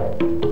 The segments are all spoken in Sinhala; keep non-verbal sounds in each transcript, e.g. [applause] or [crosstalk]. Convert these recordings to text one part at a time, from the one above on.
පැණි මොර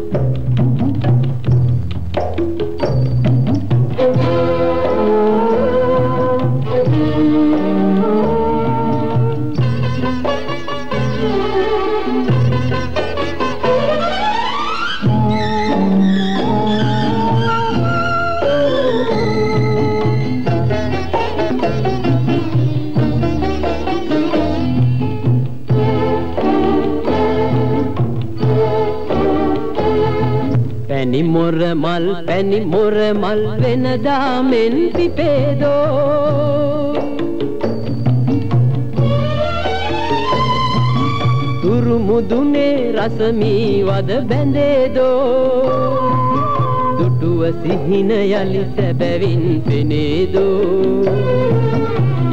මල් පැණි මොර මල් වෙනදා මෙන් පිපේදෝ. තුරු මුදුනේ රසමී වද බැඳේදෝ. දුටුව සිහින යලි සැබැවින් පෙනේදෝ.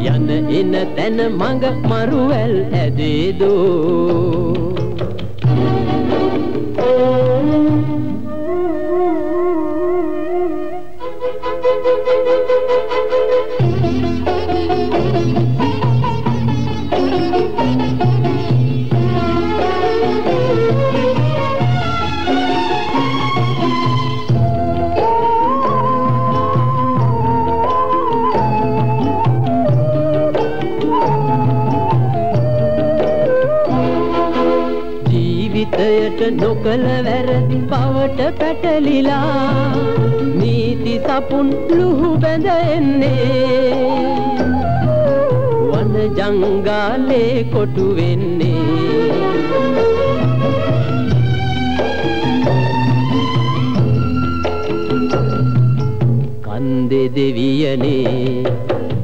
යන එන තැන මඟ මරුවැල් ඇදේදෝ ජීවිතයට නොකල වැරදි බවට පැටලිලා නීති සපුන් ලුහු බැඳ එන්නේ. වන ජංගාලේ කොටු වෙන්නේ. කන්දේ දෙවියනේ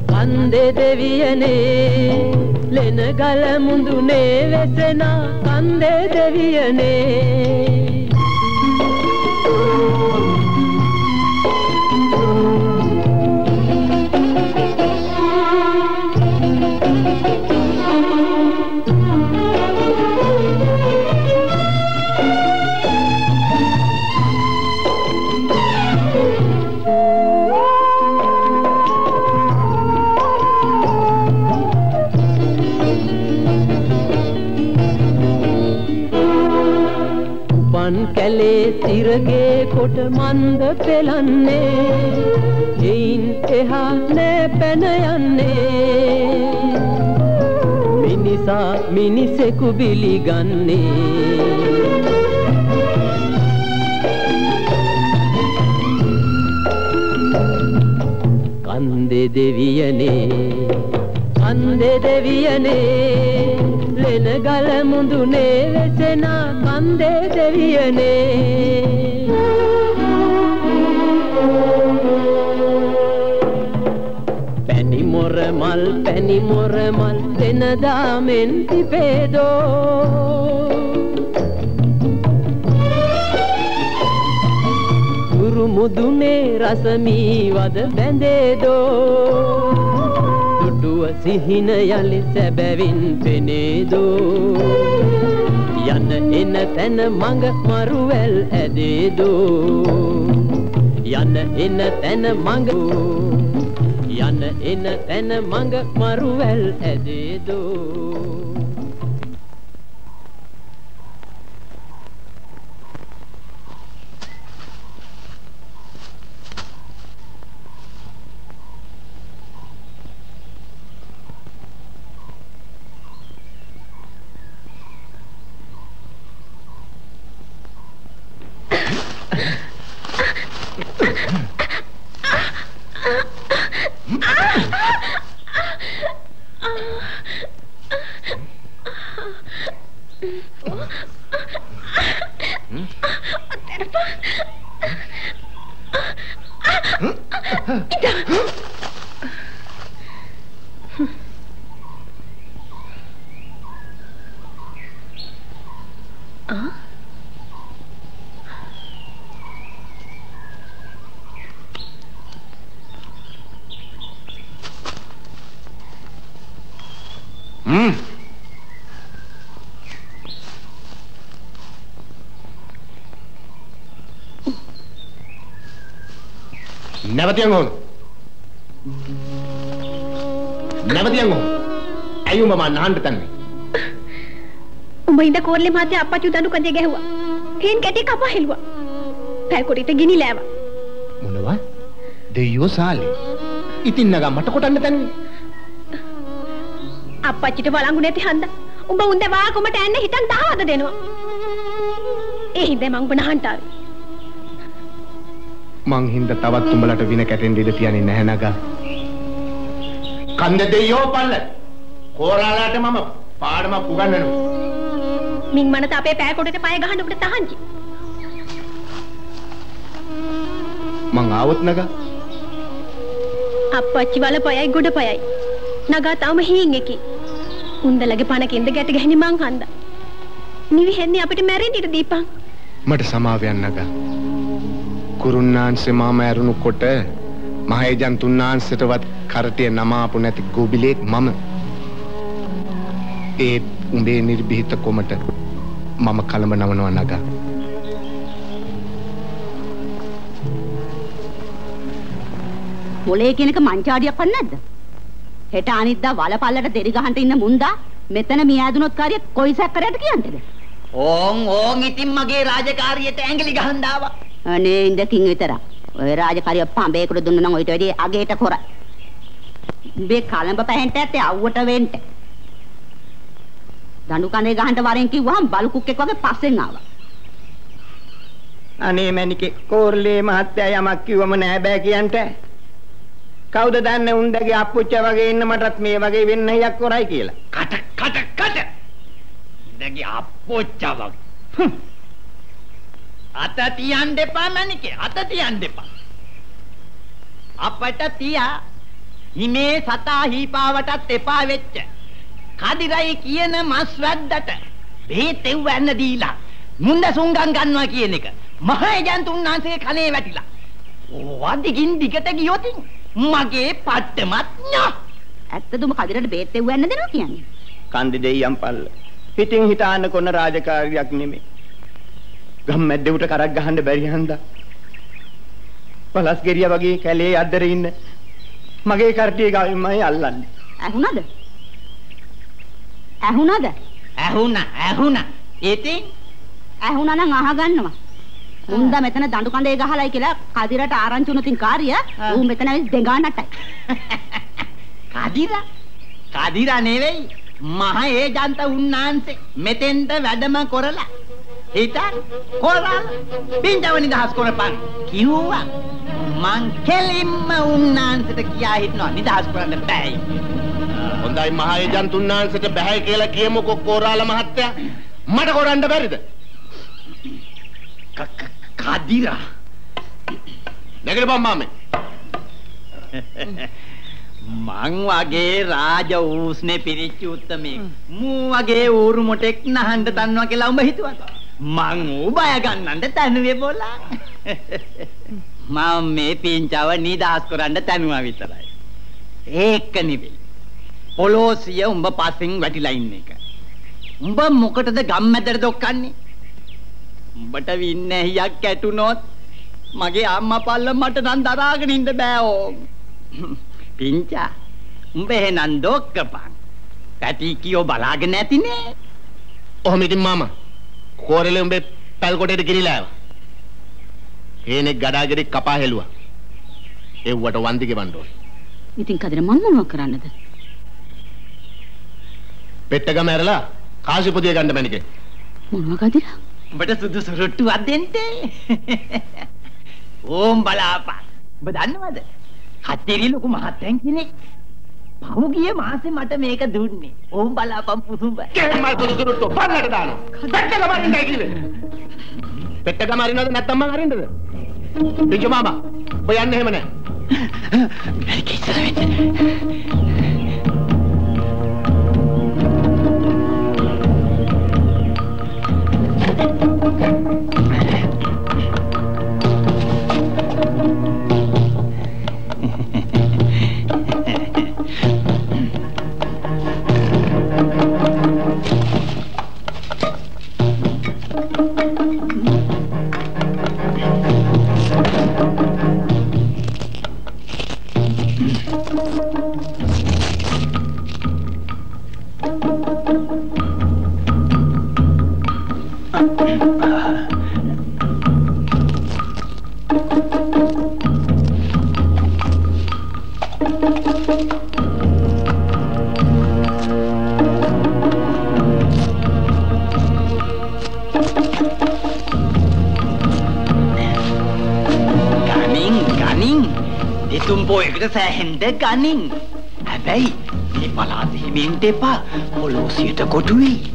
කන්දේ දෙවියනේ ලෙන ගල මුඳුනේ වෙසෙන णे කැලේ සිරගේ කොට මන්ද පෙලන්නේ. එයින් එහා නෑ පැන යන්නේ. මිනිසා මිනිසෙකු බිලිගන්නේ. කන්දේ දෙවියනේ කන්දේ දෙවියනේ ලෙන ගල මුඳුනේ වෙසෙන කන්දේ දෙවියනේ. පැණි මොර මල් පැණි මොර මල් දෙනදා මෙන් තිබේදෝ ගුරු මුදුනේ රසමී වද බැඳේදෝ. දුටුව සිහින යලි සැබැවින් පෙනේදෝ. යන එන තැන මඟ මරුවැල් ඇදේදෝ. යන එන තැන මඟ. යන එන තැන මඟ මරුවැල් ඇදේදෝ හ්ම් නැවතියන් ඕන නැවතියන් ඕන ඇයි උඹ මන් අහන්න තන්නේ උඹ ඉඳ කෝරළේ මහත්තයා අප්පච්චි දඬු කඳේ ගැහුවා. හේන් කැටි කපා හෙළුවා. පැල්කොටිට ගිනි ලෑවා. මොනවා? දෙයියෝ සාලේ. ඉතින් නගා මට කොටන්න තන්නේ. අප්පච්චිට බලංගු නැති හන්ද. උඹ උන්ද වාකුමට ඇන්න හිතන් දහවද දෙනවා. ඒ හින්දා මං උඹ නහන්ට ආවේ. මං හින්දා තවත් උඹලට වින කැටෙන්න ඉඩ තියන්නේ නැහැ නගා. කන්ද දෙයියෝ පල්ල. කෝරාලාට මම පාඩමක් උගන්වනවා. මින් මනත අපේ පෑකොටට පය ගහන්න උඹට තහංචි. මං ආවොත් නගා. අප්පච්චි වල පයයි ගොඩ පයයි. නගා තවම හීන් එකි. උන්දලගේ පණකින්ද ගැට ගැහිනි මං හන්දා. නිවි හෙන්නේ අපිට මැරෙන්න ඉඩ දීපන්. මට සමාවයන් නගා. කුරුන්නාන්සේ මාම ඇරුණුකොට මහේජන් තුන්නාන්සටවත් කරටිය නමාපු නැති ගොබිලෙක් මම. ඒත් උඹේ නිර්භීත කොමට මම කලඹ නවනවා නගා. මොලේ කෙනක මංචාඩියක් වන් නැද්ද? හෙට අනිද්දා වලපල්ලට දෙරි ගහන්න ඉන්න මුන්දා මෙතන මියාදුනොත් කාරිය කොයි සැක්කරයට කියන්නද? ඕන් ඕන් ඉතින් මගේ රාජකාරියට ඇඟිලි ගහන්න ආවා. අනේ ඉඳකින් විතරක්. ඔය රාජකාරිය පඹේකට දුන්න නම් ඔයිට වැඩි අගේට කොරයි. උඹේ කලඹ පැහෙන්ට ඇත්තේ අවුවට වෙන්න. දඬු කඳේ ගහන්න වරෙන් කිව්වහම බලු කුක්කෙක් වගේ පස්සෙන් ආවා. අනේ මැනිකේ කෝර්ලේ මහත්තයා යමක් කිව්වම නෑ බෑ කියන්ට. කවුද දන්නේ උන්දගේ අප්පුච්ච වගේ ඉන්න මටත් මේ වගේ වෙන්න හයක් කරයි කියලා. කට කට කට. ඉඳගේ අප්පොච්චවක්. හ්ම්. අත තියන්න එපා මණිකේ අත තියන්න එපා. අපට තියා හිමේ සතා හීපාවටත් එපා වෙච්ච. කදිරයි කියන මස් වැද්දට බේත් එව්වන්න දීලා මුන්ද සුංගම් ගන්නවා කියන එක මහේජන් තුන්නාන්සේ කනේ වැටිලා. වදිකින් දිගට ගියොතින් මගේ පට්ටමත් ඥා. ඇත්තදම කදිරට බේත් එව්වන්න දෙනවා කියන්නේ. කන්දි දෙයියන් පල්ල. පිටින් හිතාන්න කොන රාජකාරියක් නෙමෙයි. ගම් මැද්දෙකුට කරක් ගහන්න බැරි හන්දා. පලස් ගෙරිය වගේ කැලේ අද්දර ඉන්න මගේ කර්ටිය ගාවින්මයි අල්ලන්නේ. ඇහුණද? ඇහුණද? ඇහුණා ඇහුණා. ඉතින් ඇහුණා නම් අහගන්නවා. උන්දා මෙතන දඬු කඳේ ගහලයි කියලා කදිරට ආරංචි වුණොතින් කාර්ය ඌ මෙතන ඇවිත් දෙඟා නටයි. [laughs] කදිරා කදිරා නෙවෙයි මහ ඒජන්ත උන්නාන්සේ මෙතෙන්ට වැඩම කරලා හිතන් කොරල් පින්ජව නිදහස් කරපන් කිව්වා මං කෙලින්ම උන්නාන්සේට කියා හිටනවා නිදහස් කරන්න බෑයි හොඳයි මහේජන් තුන්නාන්සට බැහැ කියලා කියමුකෝ කෝරාල මහත්තයා. මට කරන්න බැරිද? කදිරා නැගිටපන් මාමේ. මං වගේ රාජ ඌස්නේ පිරිච්ච උත්තමේ මූ වගේ ඌරු මොටෙක් නහන්න දන්නවා කියලා උඹ හිතුවද මං ඌ බය ගන්නන්න තනුවේ බෝලා. මම මේ පින්චව නිදහස් කරන්න තනුවා විතරයි. ඒක නෙවෙයි. පොලෝසිය උඹ පස්සෙන් වැටිලා ඉන්න එක. උඹ මොකටද ගම්මැදට දොක්කන්නේ? උඹට වින්නේ හියක් කැටුනොත් මගේ අම්මා පල්ල මට නම් දරාගෙන ඉන්න බෑ ඕම්. පින්චා උඹ එහෙනම් දොක්කපන්. පැටි කියෝ බලාගෙන නැතිනේ. ඔහොම ඉතින් මාමා. කෝරලේ උඹේ පැල් කොටේට ගිනිලා ආවා. හේනෙක් ගඩාගෙඩි කපා හෙළුවා. එව්වට වන්දි ගෙවන්න ඕනේ. ඉතින් කදිර මන් මොනව කරන්නද? පෙට්ටගම ඇරලා කාසිපොදිය ගන්න මැනිකේ. මොනව කදිර? උඹට සුදුසු රොට්ටුවක් දෙන්න [laughs] ඕම් බලාපන් උඹ දන්නවද කච්චේරි ලොකු මහත්තයන් කෙනෙක් පහුගිය මාසේ මට මේක දුන්නේ. ඕම් බලාපන් පුසුඹ. කේමල් පුදුසුරුට්ටෝ පන්නට දානවා. පෙට්ට ගමරින්න කිව්වේ. පෙට්ට ගමරිනවද නැත්නම් මං අරින්නද? ඍජු මාමා ඔය යන්න එහෙම නැහැ. මේක ඉස්සර වෙන්න. පිතුම් පොයකට සෑහෙන්න ගනින්. හැබැයි මේ පලාත හිමින්ට එපා. පොලෝසියට කොටු වෙයි.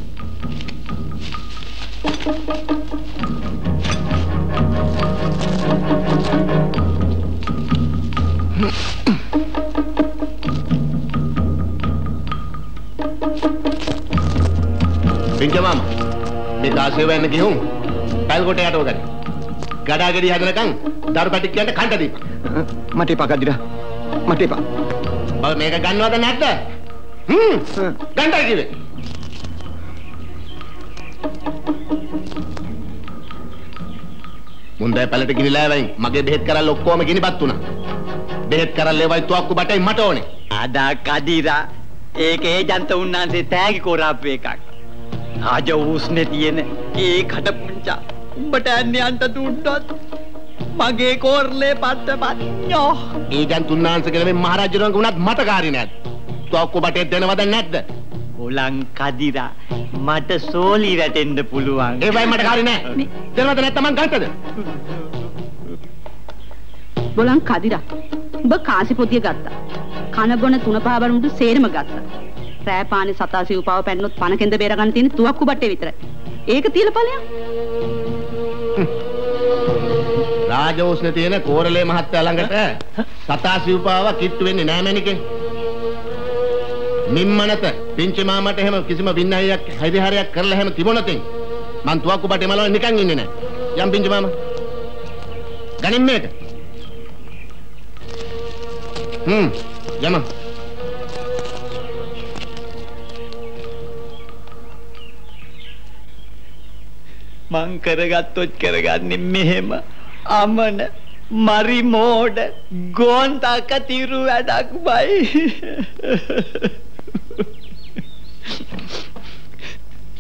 පිංච මාම මේ කාසිය වෙන්න ගිහුම් පැල් කොට යටව ගනි. ගඩාගෙඩි හදනකම් දරු පැටික් කියන්න කන්ට දීපන්. මට එපා කදිරා. මට එපා. බල මේක ගන්නවද නැද්ද? හ්ම්. ගන්නයි කිව්වේ. මුන්දේ පැලට ගිනිලා වයින් මගේ බෙහෙත් කරල්ල ඔක්කොම ගිනිපත් වුණා. බෙහෙත් කරල්ලේ වයි තුවක්කු බටයි මට ඕනේ. අදා කදිරා ඒක ඒජන්ත උන්නාන්සේ තෑගි කොරාපු එකක්. රාජ ඌස්නේ තියෙන ඒ කටපුංචා උඹට ඇන්නේ අන්ට දුන්නොත් මගේ කෝර්ලේ පත්ත පත්ඥෝ ඒජන් තුන්නාන්ස කියලා මේ මහරජුරන්ග උනත් මට කාරි නැද්ද? තුවක්කු බටේ දෙනවද නැද්ද? හොලං කදිරා මට සෝලි වැටෙන්න පුළුවන් ඒ වයි මට කාරි නෑ. දෙනවද නැත්නම් මං ගන්නද? බොලන් කදිරා. උඹ කාසි පොතිය ගත්තා. කන බොන තුන පහ බලමුට සේරම ගත්තා. රෑ පානේ සතා සිව්පාව පැන්නොත් පණ කෙන්ද බේරගන්න තියෙන තුවක්කු බට්ටේ විතරයි. ඒක තියලා ඵලයක්. රාජෝෂ්නේ තියෙන කෝරළේ මහත්තයා ළඟට සතා සිව්පාව කිට්ටු වෙන්නේ නෑ මැනිකේ. මිම්මනත පිංචි මාමට එහෙම කිසිම වින්නයියක් හරිහරයක් කරලා එහෙම තිබුණතින් මං තුවක්කු බටේ මලවල නිකන් ඉන්නේ නෑ. යම් පිංචි මාම. ගනින් මේක. හ්ම් යම. මං කරගත්තොත් කරගන්නේ මෙහෙම අමන මරි මෝඩ ගෝන්තක තිරු වැඩක් බයි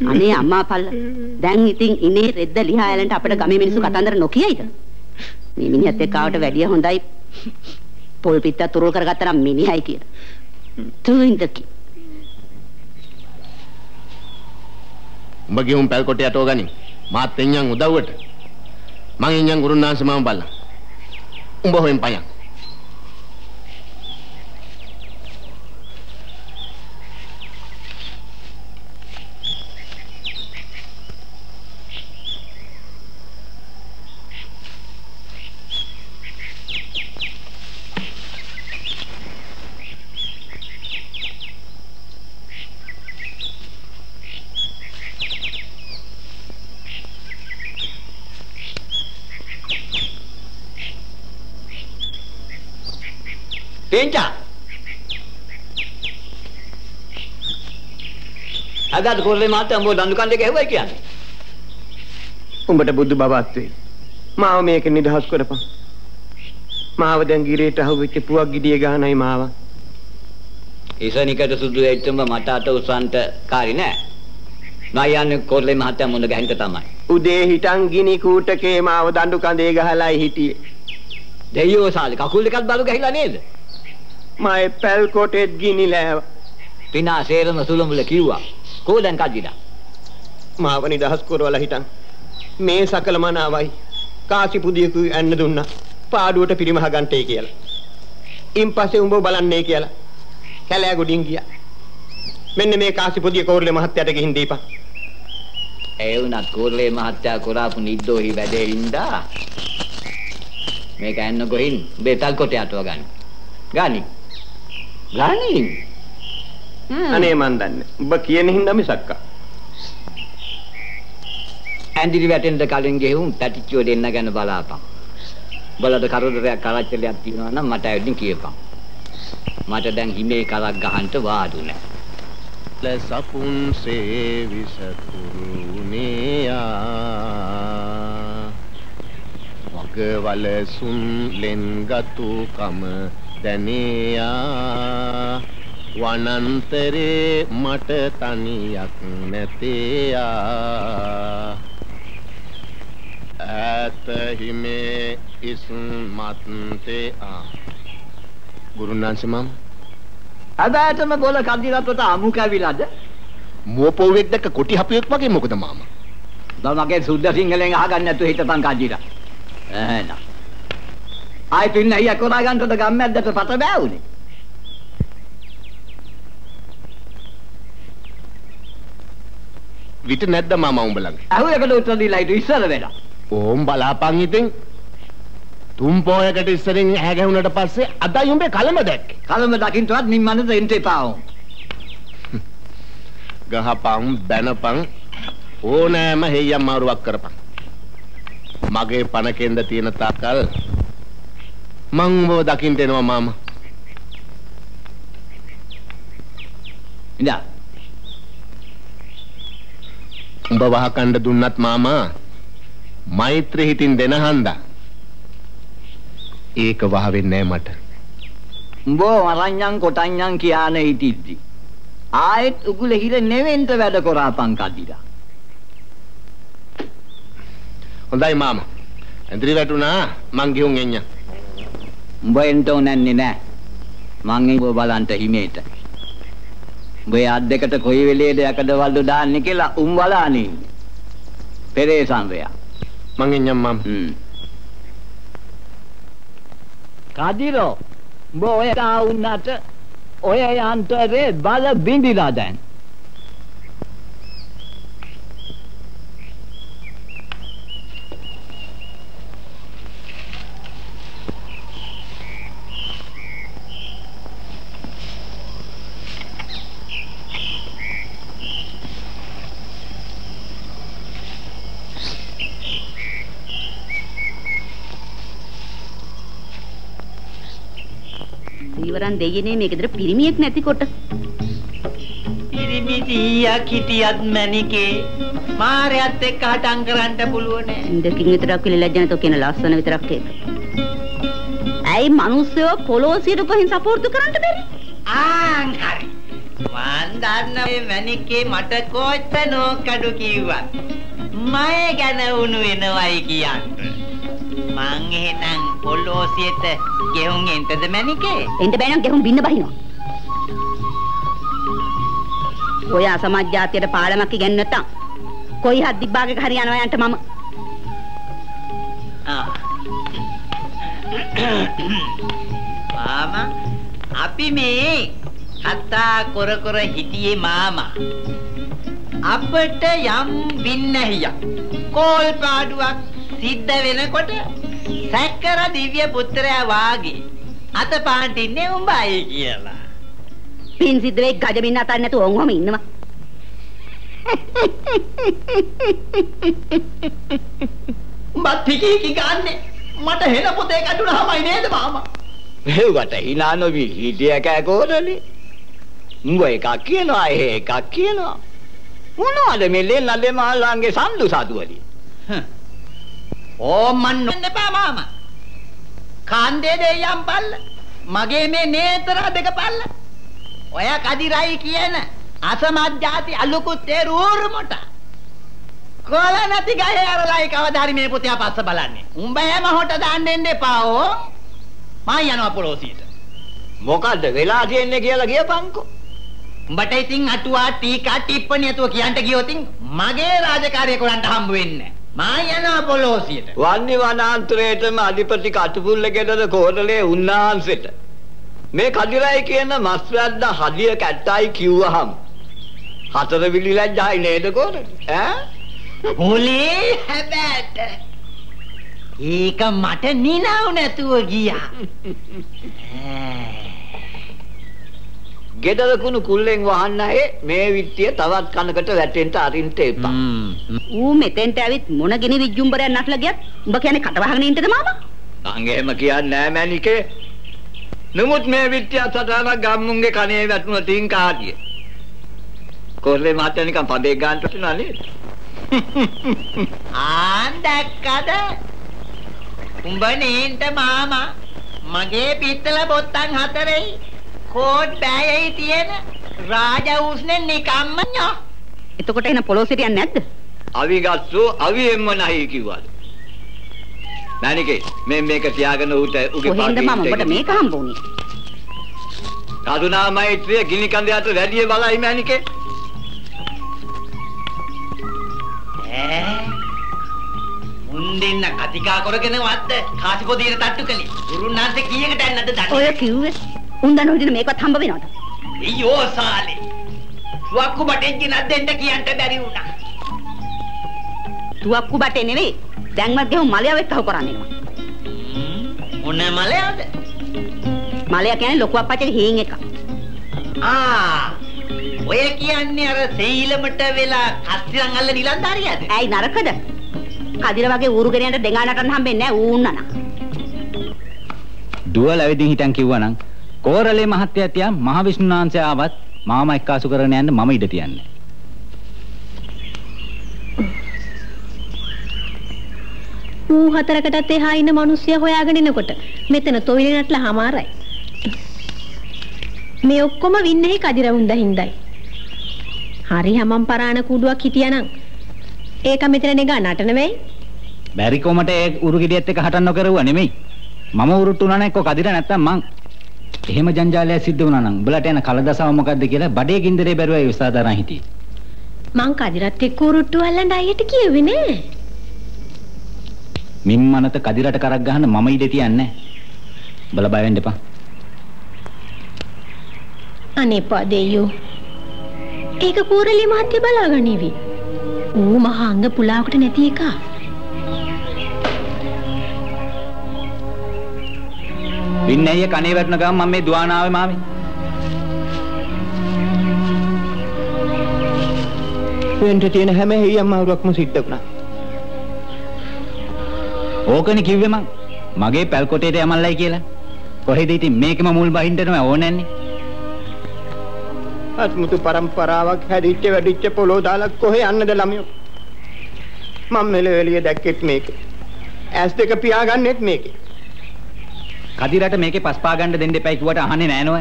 අනේ අම්මා පල්ල. දැන් ඉතින් ඉනේ රෙද්ද ලිහා ඇලන්ට අපිට ගමේ මිනිස්සු කතන්දර නොකියයිද? මේ මිනිහත් එක්ක ආවට වැඩිය හොඳයි. පොල් පිටත තුරුල් කරගත්තා නම් මිනිහයි කියලා. තුින්දකි. උඹ ගිහුම් පැල් කොට යටෝ ගනින්. මාත් එඤ්ඤන් උදව්වට. මං එඤ්ඤන් ගුරුනාංශ මම බලලා. උඹ හොයන් පයන්. පේංචා අදත් කොල්ලේ මාත් අම්බෝ දඬු කන්දේ ගැහුවයි කියන්නේ උඹට බුදු බවත් වෙයි. මාව මේක නිදහස් කරපන්. මාව දැන් ගිරේට අහුවෙච්ච පුවක් ගිඩිය ගහනයි මාව. ඉසනිකට සුදු වෙච්චම මට අත උසන්ට කාරි නෑ මම යන්නේ කොල්ලේ මහත්තයා මුණ ගැහින්ට තමයි උදේ හිටන් ගිනි කූටකේ මාව දඬු කඳේ ගහලායි හිටියේ. දෙයියෝ සාලේ කකුල් දෙකක් බලු ගහිලා නේද මයි පැල් කොටෙත් ගිනි ලෑව. පිනා සේරම සුලමුල කිව්වා කෝ දැන් කද්දිලා මාව නිදහස් කරවලා හිටන්. මේ සකල මනාවයි. කාසි පුදියකු ඇන්න දුන්නා. පාඩුවට පිරිමහ ගන්ටේ කියලා. ඉන් පස්සේ උඹ බලන්නේ කියලා. කැලෑ ගොඩින් ගියා. මෙන්න මේ කාසි පුදිය කෝරළේ මහත්තයාට ගිහින් දීපන්. ඒ වුණත් කෝර්ලේ මහත්තයා කරාපු නිද්දෝහි වැඩේ හින්දා මේක ඇන්න ගොහින් බෙතල් කොට යටව ගන්න. ගනි. ගනි. අනේ මන් දන්නේ. උඹ කියන හින්දා මිසක්කා. ඇඳිලි වැටෙන්න කලින් ගෙහුම් පැටිච්චෝ දෙන්න ගැන බලාපන්. බලද කරදරයක් කරච්චලයක් තියෙනවා නම් මට ඇවිදින් කියපන්. මට දැන් හිමේ කරක් ගහන්න වාඩු නැහැ. ලසපුන් සේවිසකුරුණේයා වගවල සුන් ලෙන්ගතු කම දැනේයා වනන්තරේ මට තනියක් නැතේයා ඈත හිමේ ඉස්මත්තේ ආ ගුරුනාංශ මම හැබැයිටම බොල කන්දිරත්වට අමු කැවිලාද? මුවපොවෙක් දැක්ක කොටි හපුවෙක් වගේ මොකද මාමා මම මගේ සුද්ධ සිංහලෙන් අහගන්න නැතුව හිටපන් කන්දිරා. එහෙනම්. ආයි පින්න අයියා කොරා ගන්නට ගම්මැද්දට පත බෑවුනේ. විට නැද්ද මාමා උඹලගේ? අහුවකට උත්තර දීලා ඉතු ඉස්සර වෙලා. ඕම් බලාපන් ඉතින්. තුන් පොයකට ඉස්සරින් ඇහැ ගැහුනට පස්සේ අදයි උඹේ කලම දැක්කේ. කලම දකින්නවත් නිම්මනට එන්න එපා. ගහපන් බැනපන් ඕනෑම හේයම් මාරුවක් කරපන්. මගේ පණ කෙන්ද තියෙන තාකල් මං උඹව දකින්න එනවා මාමා. ඉඳා. උඹ වහකණ්ඩ දුන්නත් මාමා මෛත්‍රී හිතින් දෙන හන්දා. ඒක වහ වෙන්නේ මට. උඹ වරඤ්ඤං කොටඤ්ඤං කියාන හිටිද්දි. ආයෙත් උගුල හිර නෙවෙන්න වැඩ කරාපන් කදිලා. හොඳයි මාමා. ඇඳරි වැටුණා මං ගිහුන් එන්න. උඹ එන්න ඕනන්නේ නෑ. මං එඹ බලන්ට හිමේට. උඹ අත් දෙකට කොයි වෙලේද යකඩවලු දාන්නේ කියලා උන් බලානේ ඉන්නේ. පෙරේසන් රයා. මං එන්නම් මාමා. හ්ම්. කදිරෝ උඹ ඔය තාවුන්නට ඔය යන්තරේ බල බින්දිලා දැන්. ඉවරන් දෙයියනේ මේ ගෙදර පිරිමියෙක් නැතිකොට පිරිමි සීයක් හිටියත් මැනිකේ මාරයත් එක්ක හටන් කරන්න පුළුවන්. ඉන්දකින් විතරක් විල ලැජ්ජනතෝ කියන ලස්සන විතරක් ඒක. ඇයි මිනිස්සුව පොලෝසියට කොහෙන් සපෝර්ට් කරන්න බැරි? ආන් හරි. මන් දන්න මේ මැනිකේ මට කොච්චනෝ කඩු කිව්වත් මය ගැන උණු වෙනවයි කියන්නේ මං එහෙනම් පොලෝසියට ගෙහුම් එන්ටද මැනිකේ එන්න බෑ නම් ගෙහුම් බින්න බහිනවා. ඔය අසමත් ජාතියට පාලමක් ඉගෙන නැත්තම් කොයි හත් දිබ්බාගේක හරි යනවා යන්ට මම ආ. මාමා අපි මේ කතා කර කර හිටියේ මාමා අපට යම් වින්නහියක් කෝල් පාඩුවක් සිද්ධ වෙනකොට සැකර දිව්‍ය පුත්‍රයා වාගේ අත පාටින්නේ උඹයි කියලා. පින් සිද්ධ වෙයි ගජමින්න අතන්න නැතුව ඔංගොම ඉන්නවා. උඹත් ටිකී ගන්නෙ. මට හෙන පොතේ කඩුනහමයි නේද මාමා? ඒවට hina නොවි හිටිය කෑකෝදලි උඹ එකක් කියනවා එහෙ එකක් කියනවා. මොනවද මේ ලෙන්නලේ මහල්ලාන්ගේ සම්දු සතුවලි ඕ මන් නොන්නපා මාමා. කන්දේ දෙයම් පල්ල මගේ මේ නේතර දෙක පල්ල. ඔය කදිරයි කියන අසමත් ಜಾති අලුකුත් ඒ රූරුමට කොල නැති ගහේ අරලයි කවදා හරි මේ පුතයා පස්ස බලන්නේ. උඹ හැම හොට දාන්න එන්න එපා ඕ. මම යනවා පොලෝසියට මොකද්ද? වෙලා තියෙන්නේ කියලා කියපන්කෝ උඹට ඉතින් අටුවා ටීකා ටිප්පණි ඇතුව කියන්න ගියොතින් මගේ රාජකාරිය කරන්න හම්බ වෙන්නේ මම යනවා පොලෝසියට. වන්නේ වනාන්තරයේටම අධිපති කටුපුල්ල ගෙදර කෝරළේ උන්නාන්සෙට මේ කදිරයි කියන මස් වැද්ද හදිය කැට්ටයි කිව්වහම. හතර විලි ලැජ්ජායි නේද කෝරළේ? ඈ? පොලේ හැබැට. ඒක මට නිනව නැතුව ගියා. [laughs] ගෙදර කුණු කුල්ලෙන් වහන්න ඒ මේ විත්තිය තවත් කනකට වැටෙන්න අරින්න එපා. ඌ මෙතෙන්ට ඇවිත් මොන ගිනි විජ්ජුම්බරයක් නටලා ගියත් උඹ කියන්නේ කට වහගෙන ඉන්නද මාමා? මං එහෙම කියන්නේ නෑ මැනිකේ. නමුත් මේ විත්තිය සදාන ගම්මුන්ගේ කනේ වැටුණ තින් කාටිය. කොල්ලේ මාත්‍ය නිකන් පදේ ගන්නට තියනවා නේද? [laughs] ආන් දැක්කද උඹ නේන්ට මාමා මගේ පිත්තල බොත්තම් හතරේ කෝඩ් බෑයයි තියෙන රාජ උස්නේ නිකම්ම ඤෝ එතකොට එන පොලෝසියට යන්නේ නැද්ද? අවි ගස්සෝ අවියෙන්ම නැහැ කිව්වද? මැනිකේ මේ මේක තියාගෙන ඌට උගේ කොහෙන්ද මම උඹට මේක හම්බ වුනේ? කරුණා මෛත්‍රිය ගිනි කඳයට වැඩි බලයි මැනිකේ. උන් දෙන්න කතිකා කරගෙන වද්ද කාසිපොදියට තට්ටු කළේ. ගුරුනාන්සේ කීයකට ඇන්නද ඔය දන්නේ? කිව්වේ උන් දන්න විදිහට මේකවත් හම්බ වෙනවද? අයියෝ සාලේ. වක්කු බටෙන් ගෙනත් දෙන්න කියන්න බැරි වුණා. තුවක්කු බටේ නෙවෙයි. දැන්වත් ගෙහුම් මලයාව එක්කව කරන්නේ. මොන මලයාද? මලයා කියන්නේ ලොකු අප්පච්චිගේ හීන් එක. ආ ඔය කියන්නේ අර සීලමට වෙලා කස්තිරන් අල්ල නිලන්දාරියද? ඇයි නරකද? කදිර වගේ ඌරු ගෙනියන්න දෙඟා නටන්න හම්බෙන්නේ නැහැ ඌන්නන. දුවල ඇවිදින් හිටන් කිව්වනම් කෝරළේ මහත්තයා තියා මහ විෂ්ණුනාංශය ආවත් මාම එක්කාසු කරගෙන යන්න මම ඉඩ තියන්නේ. ඌ හතරකටත් එහා ඉන්න මිනිස්සයා හොයාගෙන එනකොට මෙතන තොইলি නටලා හමාරයි. මේ ඔක්කොම වින්නේහි කදිරවුන් දහින්දයි. හරි හැමම් පරාණ කුඩුවක් හිටියානම් ඒක මෙතන නෙගා නටන වෙයි. බැරි කොමට ඒ උරු ගෙඩියත් එක හටන් නොකරුවා නෙමෙයි. මම උරුට්ටු නම් එක්ක කදිර නැත්තම් මං එහෙම ජංජාලයක් සිද්ධ වුණා නම් උඹලට එන කලදසාව මොකද්ද කියලා බඩේ ගින්දරේ බැරුවයි උසාදාරන් හිටියේ. මං කදිරත් එක්ක උරුට්ටු අල්ලන්න අයියට කියෙව්වේ නෑ. මිම්මනත කදිරට කරක් ගහන්න මම ඉඩ තියන්නේ නැහැ. උඹලා බය වෙන්න එපා. අනේ පදේයෝ. ඒක කූරලි මහත්තයා බලාගනිවි. ඌ මහා අංග පුලාවකට නැති එකා. පින්න අයියා කනේ වැටුණ ගමන් මම මේ දුවානාවේ මාමේ. වෙන්ට තියෙන හැම හෙයියම් මාරුවක්ම සිද්ධ වුණා. ඕකනේ කිව්වේ මං. මගේ පැල්කොටේට යමල්ලයි කියලා. කොහෙද ඉතින් මේකම මුල් බහින්නටම ඕනන්නේ. අත්මුතු પરම්පරාවක් හැදිච්ච වැඩිච්ච පොළොව දාලා කොහෙ යන්නද ළමයෝ? මම මෙලෙ එළිය දැක්කෙත් මේකේ. ඇස් දෙක පියාගන්නෙත් මේකේ. කදිරට මේකේ පස්පා ගන්න දෙන්න එපයි කිව්වට අහන්නේ නෑ නෝ.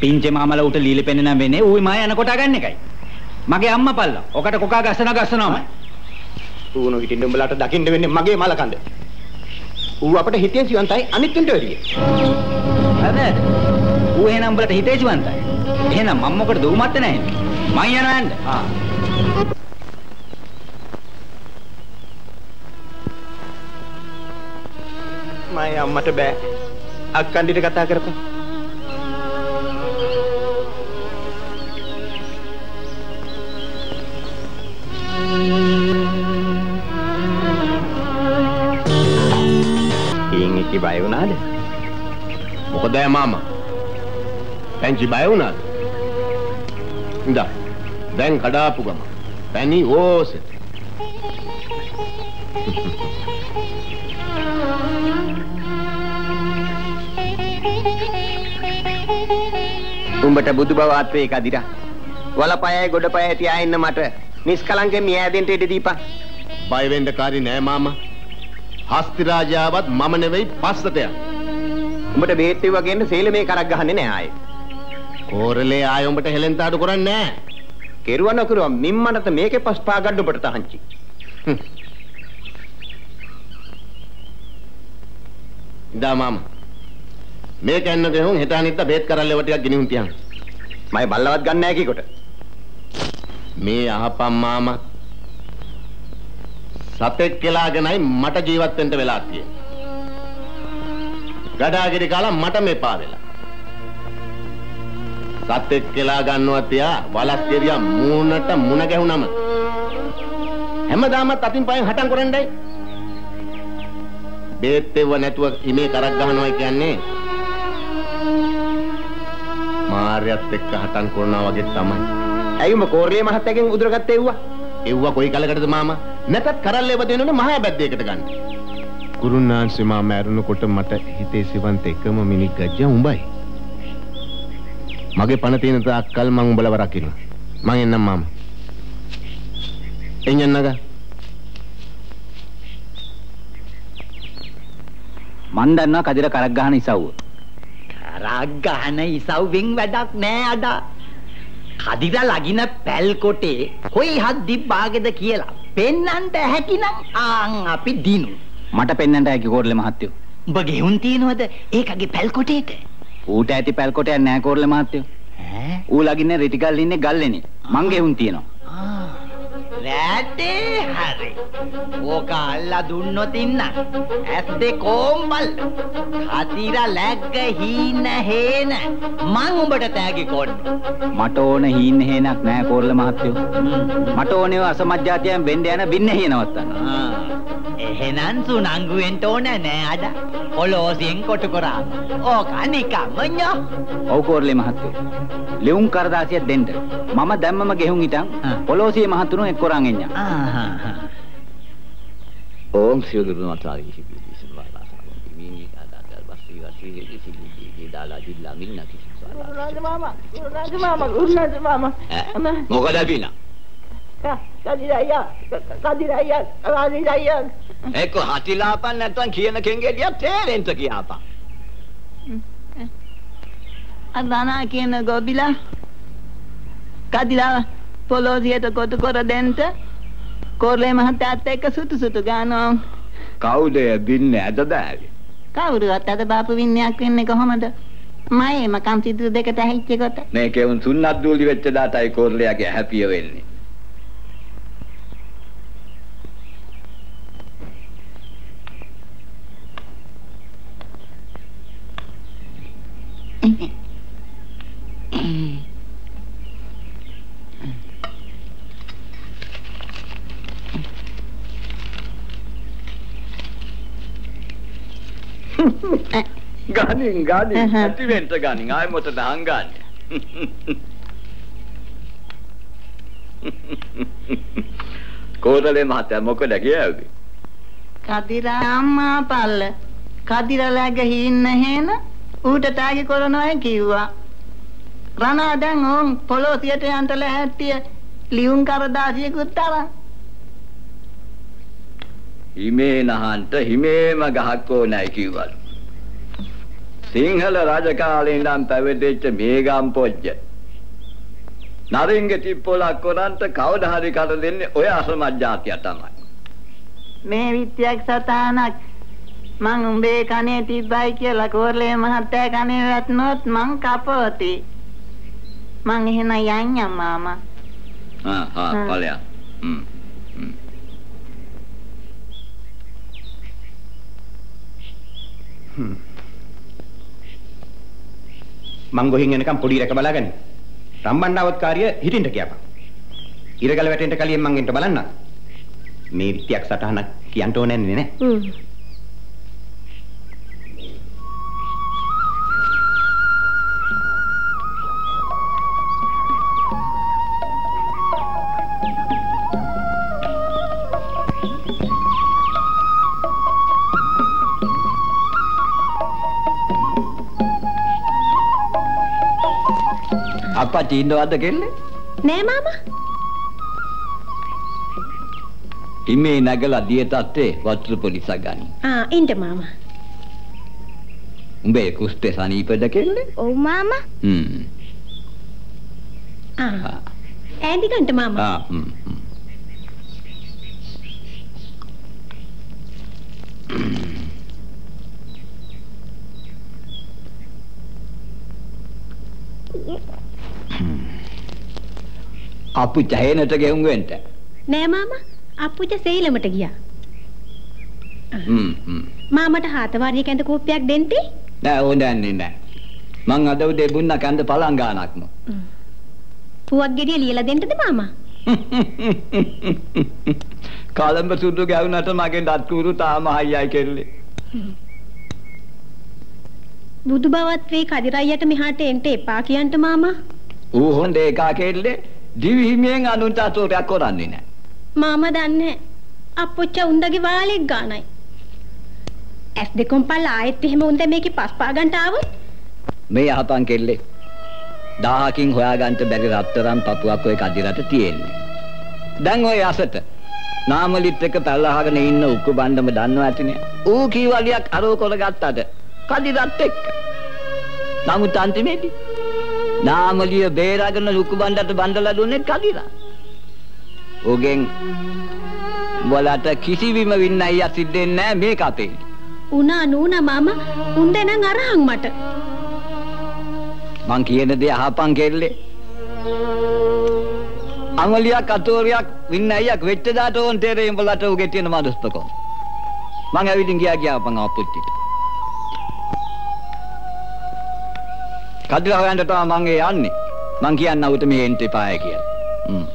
පිංචේ මාමලා උට ලීලි පෙන්නන වෙන්නේ ඌයි මාය යන කොට ගන්න එකයි. මගේ අම්මා පල්ලා. ඔකට කොකා ගස්සන ගස්සනවාම. ඌනෝ හිටින්න උඹලාට දකින්න වෙන්නේ මගේ මලකඳ. ඌ අපිට හිතේ සිවන්තයි අනිත් උන්ට වැඩිය. හරිද? ඌ එහෙනම් උඹලට හිතේජිවන්තයි. එහෙනම් මම මොකටද ඌ මත්ත නැහැ. මං යනවා යන්න. ආ. මයි අම්මට බෑ. අක්කන්ඩිට කතා කරපන්. ඊන් එක බය වුණාද? මොකද ඇ මාමා? පැංචි බය වුණාද? ඉඳා. දැන් කඩාපු ගම. පැණි ඕසෙ. උඹට බුදු බව ආත්වේ කදිරා. වලපයයි ගොඩපයයි තියා ඉන්න මට නිස්කලංකෙන් මියෑදෙන්ට ඉඩ දීපන්. බය වෙන්න කාරි නෑ මාමා. හස්ති රාජාවත් මම නෙවෙයි පස්සට යන්නේ. උඹට බේත් එව්වා ගේන්න සේලමේ කරක් ගහන්නේ නෑ ආයේ. කෝරළේ ආය උඹට හෙලෙන් තාඩු කරන්නේ නෑ. කෙරුවා නොකරුවා මිම්මනත මේකේ පස්පා ගන්න උඹට තහංචි. ඉදා මාමා. මේක එන්න දෙහුන් හෙට අනිද්දා බේත් කරල්ලව ටිකක් ගෙනිහුන් තියන්. මම බල්ලවත් ගන්න නෑ කීකොට. මේ අහපම් මාමා. සතෙක් කියලාගෙනයි මට ජීවත් වෙන්න වෙලා තියෙන්නේ. ගඩාගිරි කාලා මට මෙපා වෙලා. සතෙක් කියලා ගන්නවා තියා වලස් කෙරියා මූණට මුණ ගැහුනම හැමදාමත් අතින් පයෙන් හටන් කරන්නයි බේත් දෙව නැතුව ඉමේ කරක් ගහනවා කියන්නේ. මාර්යත් එක්ක හටන් කරනවා වගේ තමයි. ඇයි උඹ කෝරළේ මහත්තයාගෙන් උදුරගත්තේ එව්වා? එව්ව කොයි කලකටද මාමා? නැතත් කරල්ලේ වදිනුනේ මහා බැද්දයකට ගන්න. ගුරුනාන්සේ මා මැරුණකොට මට හිතේ සිවන්ත එකම මිනික් ගජ්ජා උඹයි. මගේ පණ තියෙන තාක්කල් මං උඹලව රකින්න මං එන්නම් මාමා. එඤ්ඤන්නගා මන් දන්නවා කදිර කරක් ගහන ඉසව්ව. කරක් ගහන ඉසව්වෙන් වැඩක් නෑ අදා. කදිර ලගින පැල් කොටේ කොයි හද්දි බාගෙද කියලා පෙන්නන්ට හැකිනම් ආන් අපි දිනු. මට පෙන්වන්න හැකි කෝරළේ මහත්තයෝ. උඹ ගෙහුන් තියනවද ඒකගේ පැල් කොටේට? ඌට ඇති පැල් කොටයක් නෑ කෝරළේ මහත්තයෝ. ඈ ඌ ලගින්නේ රිටිගල් ඉන්නේ ගල්ලේනේ. මං ගෙහුන් තියනවා. රැටේ හරි. ඕක අල්ලා දුන්නොත් ඉන්න. ඇස් දෙකෝම් බල්ල. කතිර läග්ග හීන හේන. මං උඹට තෑගි කොන්න. මට ඕන හීන හේනක් නෑ කෝරළ මහත්තයෝ. මට ඕනේ අසමජ්ජාතියන් වෙන්න යන බින්න හේ නවත්තන්න. එහෙනම් සුනංගුවෙන්ට ඕන නෑ අද. පොලෝසියෙන් කොටු කරා. ඕක නිකම්ම ඤෝ. ඔව් කෝරළේ මහත්තයෝ. ලියුම් කරදාසියක් දෙන්න. මම දැම්මම ගෙහුම් හිටන් පොලෝසියේ මහතුරු එක්කොරන් එඤ්ඤා. ආහා. ඕම් සියලු මාතාවි සිබිලි සබාලා සාමි මිනි කාදාකල් බස්සී වසී සිබිලි දී දාලා දිල්ලා මින්න කිසි සාලා රාජ මාමා රාජ මාමා රාජ මාමා මොකද බිනා කදිරයියා කදිරයියා කදිරයියා එක්ක හතිලාපන් නැත්නම් කියන කෙන්ගෙලියක් තේරෙන්න කියාපන්. අදානා කියන ගොබිලා. කදිලා පොලෝසියට කොට කර දෙන්න. කෝරළේ මහත්තයාත් එක්ක සුතු සුතු ගානවා කවුද බින්නේ ඇද බෑවි කවුරුවත් අද බාපු වින්නයක් වෙන්නේ කොහොමද? මයේ මකම් සිදු දෙකට ඇහිච්ච කොට. මේකේ උන් තුන්නක් දූලි වෙච්ච දාතයි කෝරළයාගේ හැපිය වෙන්නේ [laughs] [laughs] ගනින් ගනින්. ඇතිවෙන්ට ගනින්. ආය මොකටද හංගන්නේ? [laughs] කෝරළේ මහත්තයා මොකද කියාවේ කදිරා අම්මා පල්ල. කදිරා läග හින්න හේන ඌට තාගේ කරනවා කිව්වා. රණා දැන් ඕන් පොලෝසියට යන්න ලැහැත්තිය ලියුම් කරදාසියකුත් තරම් හිමේ නහන්ට හිමේම ගහක් ඕනයි කිව්වලු. සිංහල රජකාලේ ඉඳන් පැවිදිච්ච මේගම් පොජ්ජ. නරින්ගේ තිප්පොලක් කරන්ට කවදා හරි කර දෙන්නේ ඔය අසමත් જાතිය තමයි. මේ විත්‍යක් සතානක් මං උඹේ කනේ තිබ්බයි කියලා කෝරළේ මහත්තයා කනේ වැටුනොත් මං කපෝති. මං එහෙනම් යන්නම් මාමා. ආ ආ ඵලයක්. හ්ම්. මං ගොහින් එනකම් පොඩි රැක බලාගන්න. රම්බණ්ඩාවත් කාර්ය හිටින්න කියපන්. ඉරගල වැටෙන්න කලින් මං එන්න බලන්න. මේ විත්‍යක් සටහනක් කියන්න ඕනේ නේ. හ්ම්. අප්පච්චි ඉන්නවද කෙල්ලේ? නෑ මාමා. හිමේ නැගලා දිය තත්තේ වතුර පොලිසක් ගනි. ආ ඉන්න මාමා. උඹේ කුස්තේ සනීපද කෙල්ලේ? ඔව් මාමා. හ්ම්. ආ. ඈඳි ගන්න මාමා. ආ හ්ම්. හ්ම්. අපු ජහේනට ගෙවුම් වෙන්න. නෑ මාමා. අප්පුච්ච සේලමට ගියා. හ්ම්. මාමට හාතවාරිය කැඳ කෝප්පයක් දෙන්ටි? නෑ හොඳන්නේ නෑ. මං අද උදේ බුන්න කන්ද පලං ගානක්ම. පුවක් ගෙඩිය ලියලා දෙන්නද මාමා? [laughs] කලඹ සුදු ගැවුනට මගේ දත් කුරු තාම හයියයි කෙල්ලේ. බුදු බවත් වේ කදිරයියට මෙහාට එන්න එපා කියන්ට මාමා. ඌ හොඳ එකා කෙල්ලේ දිවි හිමියෙන් අනුන්ට අතෝරයක් කරන්නේ නෑ. මාමා දන්නේ අප්පුච්ච උන්දගේ වාලෙක් ගානයි. ඇස් දෙකම පල්ල ආයෙත් එහෙම උන්ද මේකේ පස් පා ගන්නට ආවොත් මේ යහපන් කෙල්ලේ. දහහකින් හොයාගන්න බැරි රත්තරන් පපුවක් ඔය කදිරට තියෙන්නේ. දැන් ඔය අසට නාමලිත් එක පැල්ලහගෙන ඉන්න උක්කු බණ්ඩම දන්නව ඇතිනේ. ඌ කීවලියක් අරෝ කරගත්තද කදිරත් එක්ක. නමුත් අන්තිමේදී නාමලිය බේරාගෙන උක්කු බණ්ඩට බණ්ඩලා දුන්නේ කදිරා. ඔගෙන් වලට කිසිවිම වින්නයිය සිද්ධෙන්නේ නැහැ මේ කතේ. උනා නූනා මාමා උන්ද නම් අරහන් මට. මං කියන දේ අහපන් කෙල්ලේ. අඟලියක් අතෝරියක් වින්නයියක් වෙච්ච දාට ඕන් තේරෙයි උඹලට උගේ තියෙන මනුස්සකම. මං ඇවිදින් ගියා ගියා මං අපුච්චිට. කදිර හොයන්න තමයි මං ඒ යන්නේ. මං කියන්න උත මේ එන්ට එපාය කියලා. හ්ම්.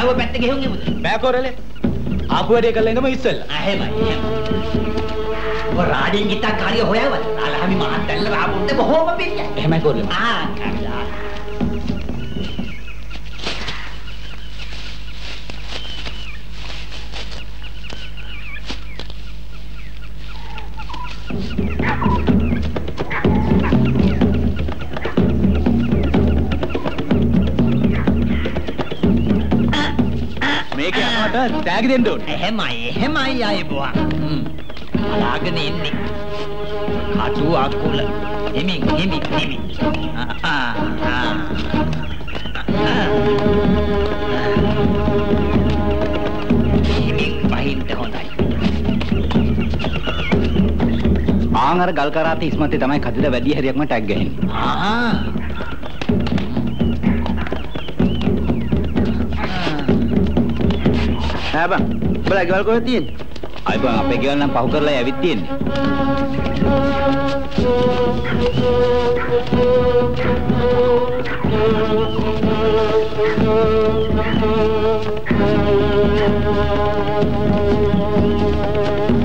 අරව පැත්ත ගෙහුම් එමුද බෑ කොරලේ. ආපු වැඩේ කළා ඉඳම ඉස්සෙල්ලා. එහෙමයි ඔය රාඩින් ගිතා කාරිය හොයවද අලහමි මහත්තයල්ල රාබුන්ට බොහෝම පිළියයි එහෙමයි කොරලේ. ආ කල්ලා තෑගි දෙන්න ඕනේ. එහෙමයි එහෙමයි අයිබුවා හ්ම්. බලාගෙන ඉන්නේ. කටු අකුල. හිමින් හිමින් හිමින්. ආ ආ. හිමින් වහින්න හොඳයි. ආන් අර ගල් කරාත ඉස්මත්තේ තමයි කදිර වැඩි හරියක්ම ටැග් ගහන්නේ. ආ ඈ බං උඹලා ගෙවල් කොහෙද තියෙන්නේ? අයි බං අපේ ගෙවල් නම් පහු කරලා ඇවිත් තියෙන්නේ. ඔබ [laughs]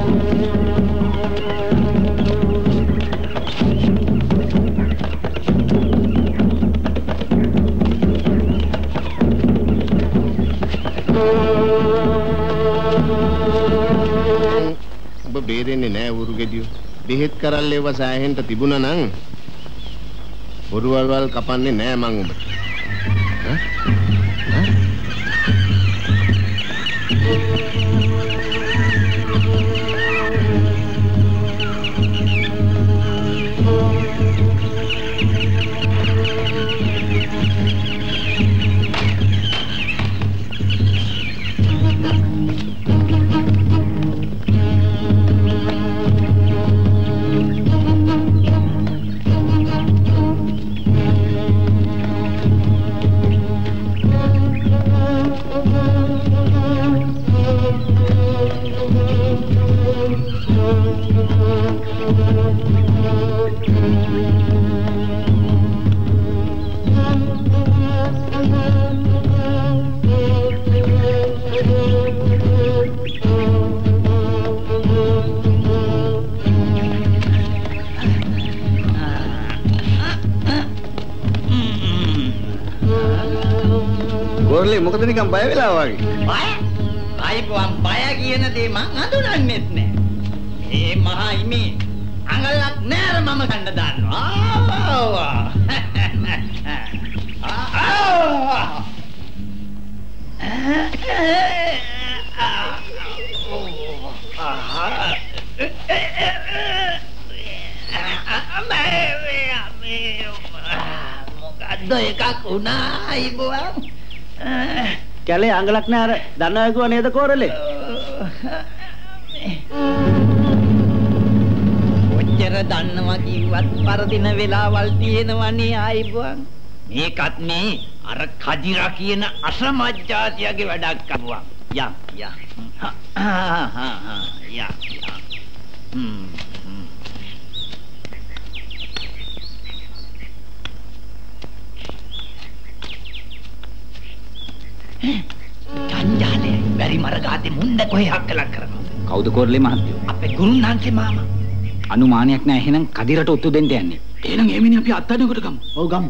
බේරෙන්නේ නෑ උරු ගෙඩියෝ. බෙහෙත් කරල් ඒව සෑහෙන්න තිබුණා නම් බොරුවල්වල් කපන්නේ නෑ මං උඹට. කැලේ අඟලක් නෑ අර දන්නවා කිව්වා නේද කෝරලේ? ඔච්චර දන්නවා කිව්වත් පරදින වෙලාවල් තියෙනවනේ ආයිබුවන්. මේකත් මේ අර කදිරා කියන අසමජ්ජාතියගේ වැඩක් කරුවා යා යා. හා හා. කවුද කොරලේ මහත්තයෝ? අපේ ගුරුනාන්සේ මාමා අනුමානයක් නෑ එහෙනම් කදිරට ඔත්තු දෙන්න යන්නේ. එහෙනම් එමිනේ අපි අත්අඩංගුවට ගමු ඔව් ගමු.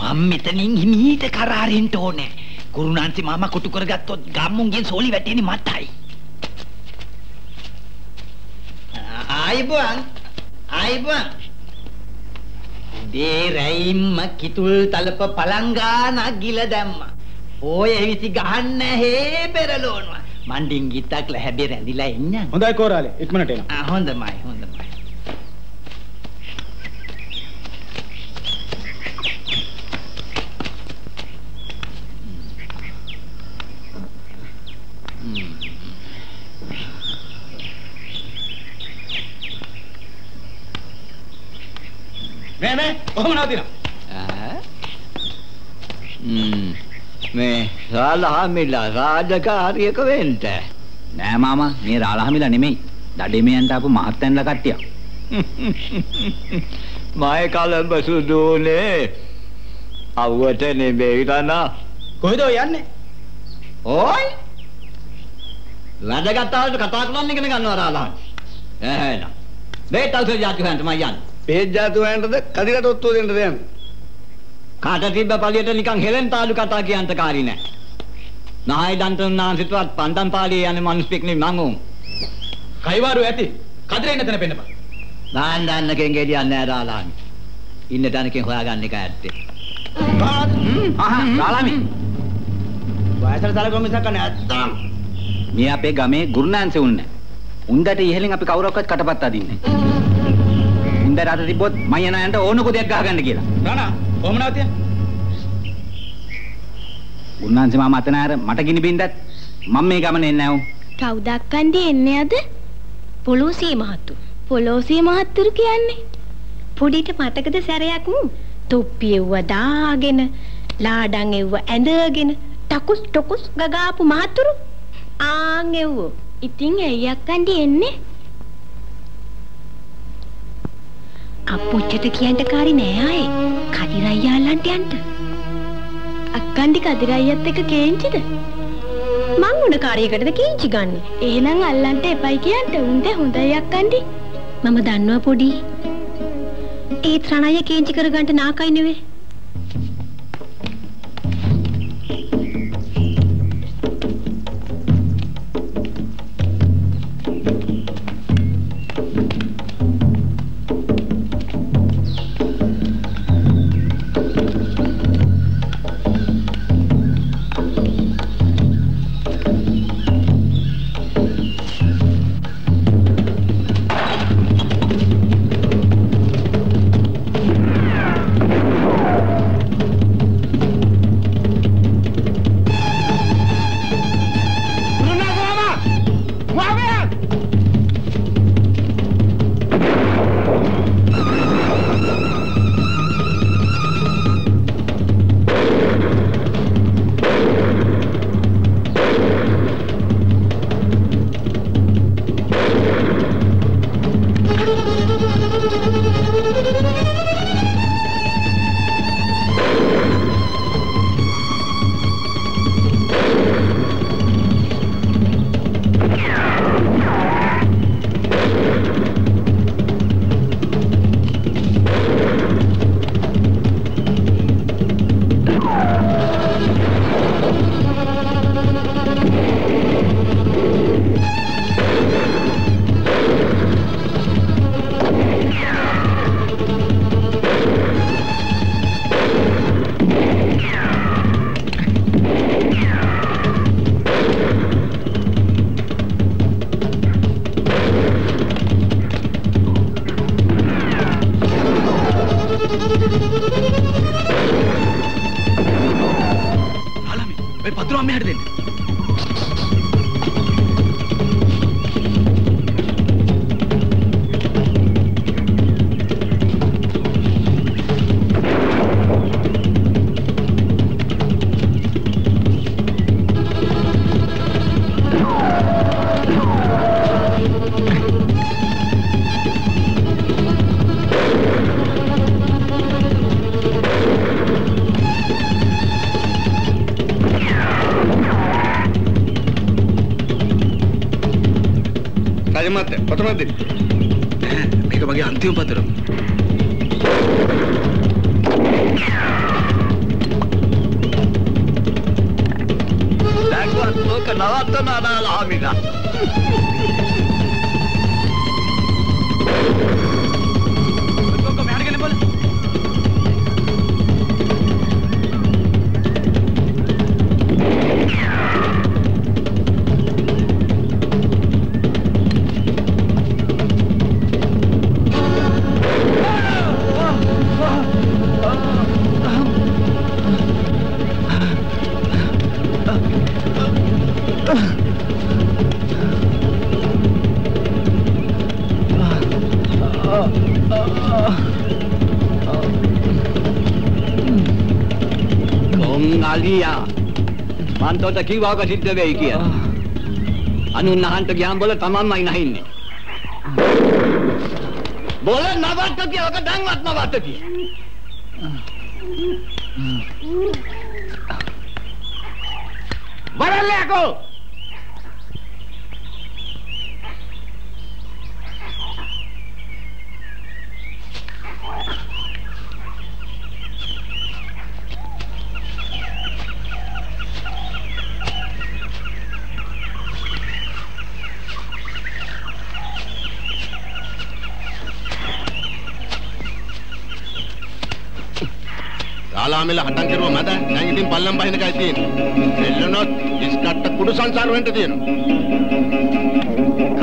මම මෙතනින් හිමීට කරාරින්න ඕනේ. කුරුණාන්ති මාමා කොටු කරගත්තොත් ගම්මුන්ගෙන් සෝලි වැටෙන්නේ මටයි. ආයිබුවන් ආයිබන්. දේ රැයිම්ම කිතුල් තලප පලංගාන ගිල දැම්මා. ඕය විසි ගහන්න හේ පෙරලෝනවා. මන් ඩිංගිත්තක් ලැහැබේ රැඳිලා ඉන්න. හොඳයි කෝරාලේ ඉක්මනට එනවා. හොඳමයි හොඳමයි. මේ මේ කොහොම නවතිනවා? ඈ? ම්ම් මේ රාලහාමිලා රාජකාරියක වෙන්න. නෑ මාමා මේ රාලහමිලා නෙමෙයි. දඩේමයන්ට ආපු මහත්තයන්ලා කට්ටියක්. [laughs] මය කලඹ සුදුනේ. අවුවට නෙමෙයි රනා. කොහෙද යන්නේ? ඕයි. වැඩගත්තාට කතා කරන්න ඉගෙන ගන්නවා රාලහාමි. එහෙනම්. මේ තල්සේ જાති හොයන්න මම යන්නේ. පේජ් ජාතු වයන්ටද කදිරට ඔත්තුව දෙන්නද යන්නේ? කාට තිබ්බ පළියට නිකන් හෙලෙන් තාලු කතා කියන්ත කාරි නෑ. නායි දන්තන් නාන්සිටවත් පන්දම් පාළියේ යන්නේ මිනිස්සෙක් නෙමෙයි මං උන්. කයිවාරු ඇති. කදිරේ ඉන්න තැන පෙන්නපන්. දාන්න දාන්න කෙන් ගෙඩියක් නෑ රාලහාමි. ඉන්න තැනකින් හොයාගන්න එක ඇත්තේ. ආහා රාලහමි. වයසට සලකුණු මිසක් නැත්තම්. මේ අපේ ගමේ ගුරුනාන්සේ උන්නේ. උන්දට ඉහලින් අපි කවුරක්වත් කටපත් අදින්නේ. [laughs] උන්දට අත තිබ්බොත් මම යන යන්ට ඕනක දෙයක් ගහගන්න කියලා. රානා කොහොම නවතිය? ගුරුනාන්සේ මාම අතන අර මට ගිනි බින්දත් මම මේ ගමනේ එන්නේ නැහැ. කවුද අක්කන්ඩි එන්නේ අද? පොලෝසිය මහත්තු. පොලෝසිය මහත්තුරු කියන්නේ පොඩිට මතකද සැරයක් මු තොප්පි එව්ව දාගෙන ලාඩන් එව්ව ඇඳගෙන ටකුස් ටකුස් ගගාපු මහත්තුරු ආන් එව්වෝ. ඉතින් ඇයි අක්කන්ඩි එන්නේ? අප්පුච්චට කියන්න කාරි නෑ ආයේ. කදිරයියාලන්ට යන්න. අක්කන්ඩි කදිරයියත් එක්ක කේන්චිද? මං උන කාර්යයකටද කේන්චි ගන්නෙ. එහෙනම් අල්ලන්ට එපයි කියන්න උන්ට හොඳයි අක්කන්ඩි. මම දන්නවා පොඩි. ඒත් රණය කේන්චි කරගන්න නාකයි නෙවේ. රජමත් පතුරක් දෙන්න. මේක මගේ අන්තිම පතුර. දැන්වත් ඕක නවත්තන අනාලහාමිලා. මං තොට කිව්වාක සිද්ධ වෙයි කියලා. අනුන් අහන්ට ගියාම බොල තමන්මයි නැහින්නේ. බොල නවත්ත කියලා ඔක දැන්වත් නවත්ත කියලා. ශාලාමෙල හටන් කරුවා මද. දැන් ඉතින් පල්ලම් බහින එකයි තියෙන්නේ. එල්ලනොත් ඉස්කට්ට කුඩු සංසාර වෙන්න තියෙනවා.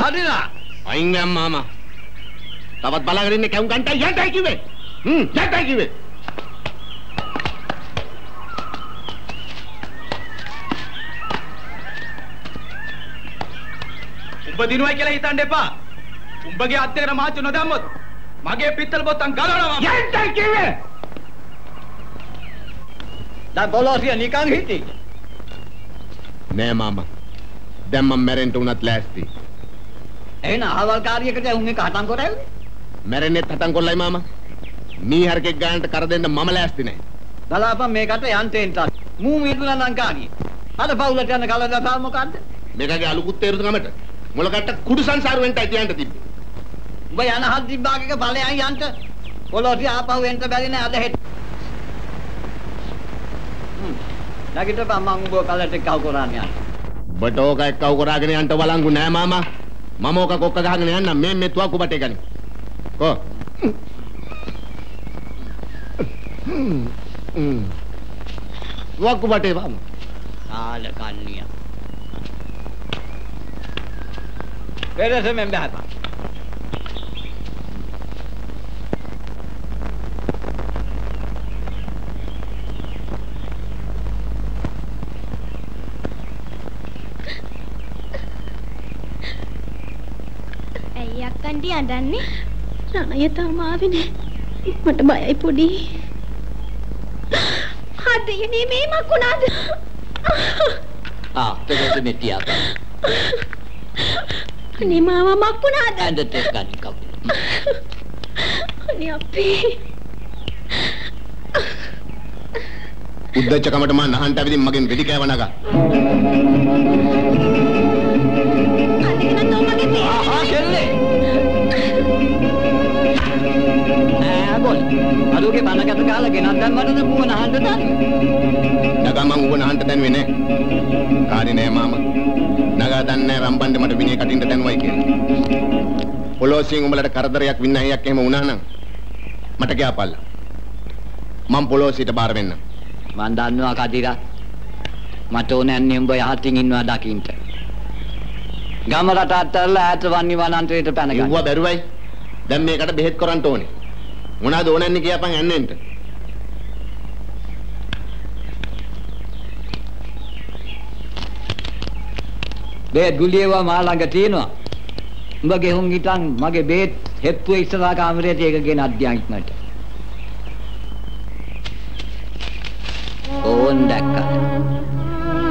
හරිලා අයින් වෙම් මාමා. තවත් බලාගෙන ඉන්නේ කැවුම් ගන්ටයි යන්ටයි කිව්වේ. හ්ම් යන්ටයි කිව්වේ. උඹ දිනුවයි කියලා හිතන්න එපා. උඹගේ අත් දෙකට මාච්චු නොදැම්මොත් මගේ පිත්තල බොත්තම් ගලවනවා. යන්ටයි කිව්වේ දැන් පොලෝසිය නිකන් හිටි. නෑ මාමා දැන් මම මැරෙන්න උනත් ලෑස්ති එහෙනම් අහවල් කාර්යයකට උන් එක හටන් කොට ඇවිත්. මැරෙන්නෙත් හටන් කොල්ලයි මාමා මීහරකෙක් ගානට කර දෙන්න මම ලෑස්ති නෑ බලාපන් මේකට යන්තෙන්ට. මූ මිදුණා නම් කාර්යය. අද පවුලට යන කලදසා මොකද්ද? මේකගේ අලුකුත් තේරුද ගමට මොලකට කුඩු සංසාර වෙන්නයි තියන්න තිබ්බේ උඹ යන හත් දිබ්බාගක ඵලයන් යන්ට. පොලෝසිය ආපහු එන්න බැරි නෑ අද හෙට. හ්ම්. නැගිටපන් මං උඹ කලට කව කරන්නේ යන්න. ඔබට ඕක එක්කව කරාගෙන යන්න වළංගු නෑ මාමා මම ඕක කොක්ක ගහගෙන යන්නම් මේ මේ තුවක්කු බටේ ගනි කෝ තුවක්කු බටේ වම් කාල කන්නිය. පෙරස මෙන් බහපන්. ඇයි අක්කන්ටි අඬන්නේ? රණය තාම ආවේ නෑ. මට බයයි පොඩි. හදිනේ මේ මකුණාද? ආ පෙරස මෙතියා. අනේ මාමා මකුණාද? ඇඳට ගන්න කවුද? අනේ අපේ. උද්දච්ච කමට මම නහන්ට ඇවිදින් මගෙන් වෙඩි කෑව නගා අරුගේ බනකට කාලා ගෙනත් දැම්මටද පුව නහන්න දාන්නේ. නගා මං ඌව නහන්ට දැන්වේ නෑ කාරි නෑ මාමා නගා දන්නේ රම්බන්ඩේ මට විනය කටින්ට දැන්වයි කියලා පොලෝසියෙන් උඹලට කරදරයක් වින්නහියක් එහෙම වුණා නම් මට ගියාපල්ලා මං පොලෝසියට බාර වෙන්න මන් දන්නවා කදිරා. මට ඕනෑන්නේ උඹ යහතින් ඉන්නවා දකින්න. ගම රට අත්හැරලා ඈත වන්නි වනාන්තරයට පැන ගන්න. බැරුවයි දැන් මේකට බෙහෙත් කරන්න ඕනේ මොනවද ඕනන්නේ කියපන් යන්නෙන්ට බේත් ගුලියවා මා ළඟ තියෙනවා. උඹ ගෙහුම් හිටන් මගේ බේත් හෙප්පුවේ ඉස්සරහා කාමරයට ඒක ගෙන අධ්‍යාත්මයට. ඕන් දැක්කා.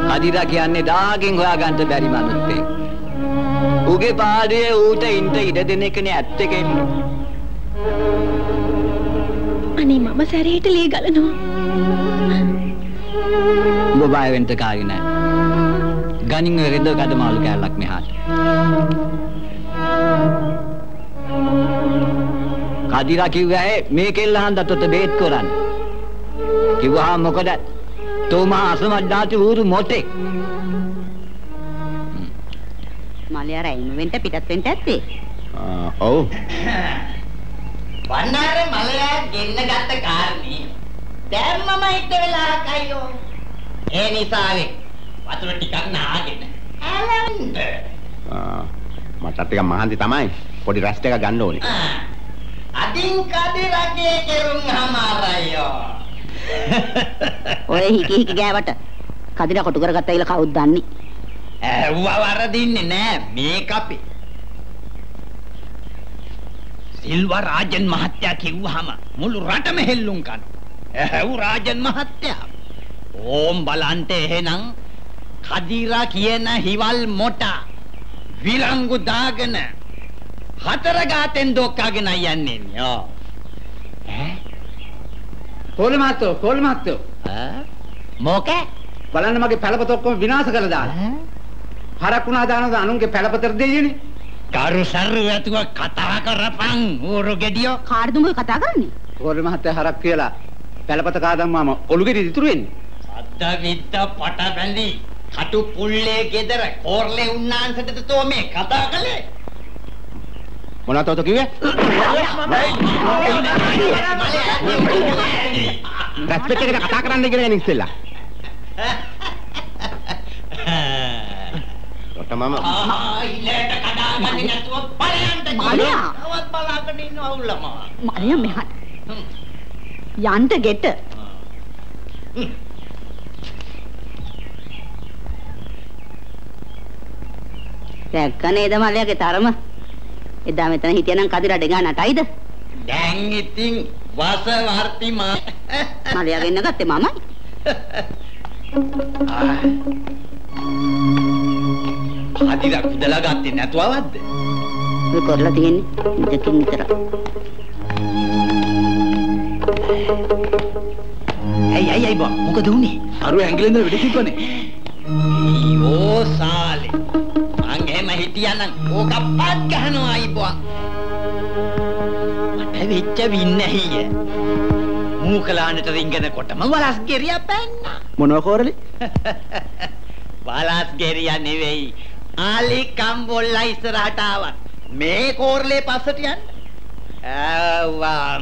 කදිරා කියන්නේ දාගෙන් හොයාගන්න බැරි මනුස්සෙක්. උගේ පාඩුවේ ඌට ඉන්න ඉඩ දෙන එකනේ ඇත්ත කෙල්ලේ. අනේ මම සැරේට ලේ ගලනවා. උඹ බය වෙන්න කාරි නෑ. ගනින් ඔය රෙද කඩමාළු කෑල්ලක් මෙහාට. කදිරා කිව්වා මේ කෙල්ල හන්දට ඔත බේත් කරන්න. කිව්වා මොකද? තෝමා අසමඩ්ඩාති ඌරු මොටේ. මලයා රැයිම වෙන්න පිටත් වෙන්න ඇත්තේ. ඔව් වන්නාර මලයා ගෙන්න ගත්ත කාරණේ දැන් මම හිට වෙලා කයියෝ ඒ නිසාවේ වතුර ටිකක් නාගෙන ඇලන්ද මටත් ටිකක් මහන්සි තමයි. පොඩි රැස්ට් එකක් ගන්න ඕනේ. අදින් කදිරගේ කෙරුම් හමාරයෝ. ඔය හිකි හිකි ගෑවට කදිර කොටු කරගත්තා කියලා කවුද දන්නේ? ඇව්වා වරදින්නේ නෑ මේක අපි සිල්වා රාජන් මහත්තයා කිව්වහම මුළු රටම හෙල්ලුම් කරනවා ඇව් රාජන් මහත්තයා. ඕම් බලන්ට එහෙනම් කදිරා කියන හිවල් මොටා විලංගු දාගෙන හතර ගාතෙන් දොක්කාගෙන යන්නේ යෝ කෝල මහත්තයෝ කෝල මහත්තයෝ මොකේ? බලන්න මගේ පැලපත ඔක්කොම විනාශ කරලා දාලා. හරක් වුණා දානද අනුන්ගේ පැලපතට දෙයියනේ. කරු සරු ඇතුව කතා කරපන් ඌරු ගෙඩියෝ කාටද උඹ කතා කරන්නේ? කෝල මහත්තයා හරක් කියලා පැලපත කාදම්මාම ඔලුගෙඩි ඉතුරු වෙන්නේ. අද්ද විද්ද පට බැඳි කටු පුල්ලේ ගෙදර කෝර්ලේ උන්නාන්සටද තෝ මේ කතා කළේ මොනවද ඔත කිව්වේ? රෙස්පෙක්ට් එකට කතා කරන්න කියලා යන්නේ ඉස්සෙල්ලා. [laughs] මම ආ ඉලට කඩාගන්නේ නැතුව බලයන්ට මලයා. තවත් බලාගෙන ඉන්න අවුලම මලයා මෙහාට. යන්න ගෙට. දැක්ක නේද මලයාගේ තරම? එදා මෙතන හිටියනම් කදිරා ඩෙගා නටයිද? දැන් ඉතින් වස වර්ති මා මලයා ගෙන්න ගත්තේ මමයි. හදිලා කුදලා ගත්තේ නැතුවවද්ද? ඔය කරලා තියෙන්නේ ඉතකින් විතර. ඇයි ඇයි ඇයි බා? මොකද උනේ? අරු ඇඟිල්ලෙන්ද වෙඩි කිප්පනේ. ඊයෝ සාලේ. මං එහෙම හිටියානම් ඕක පත් ගහනවා අයිබෝ මට වෙච්ච වින්නහිය. මූකලානට රිංගනකොටම වලස් ගෙරියා පැන්නා. මොනව කෝරලේ? [laughs] වලස් ගෙරියා නෙවෙයි ආලි කම්බොල්ලා ඉස්සරහට ආවත්. මේ කෝරලේ පස්සට යන්න. ආවා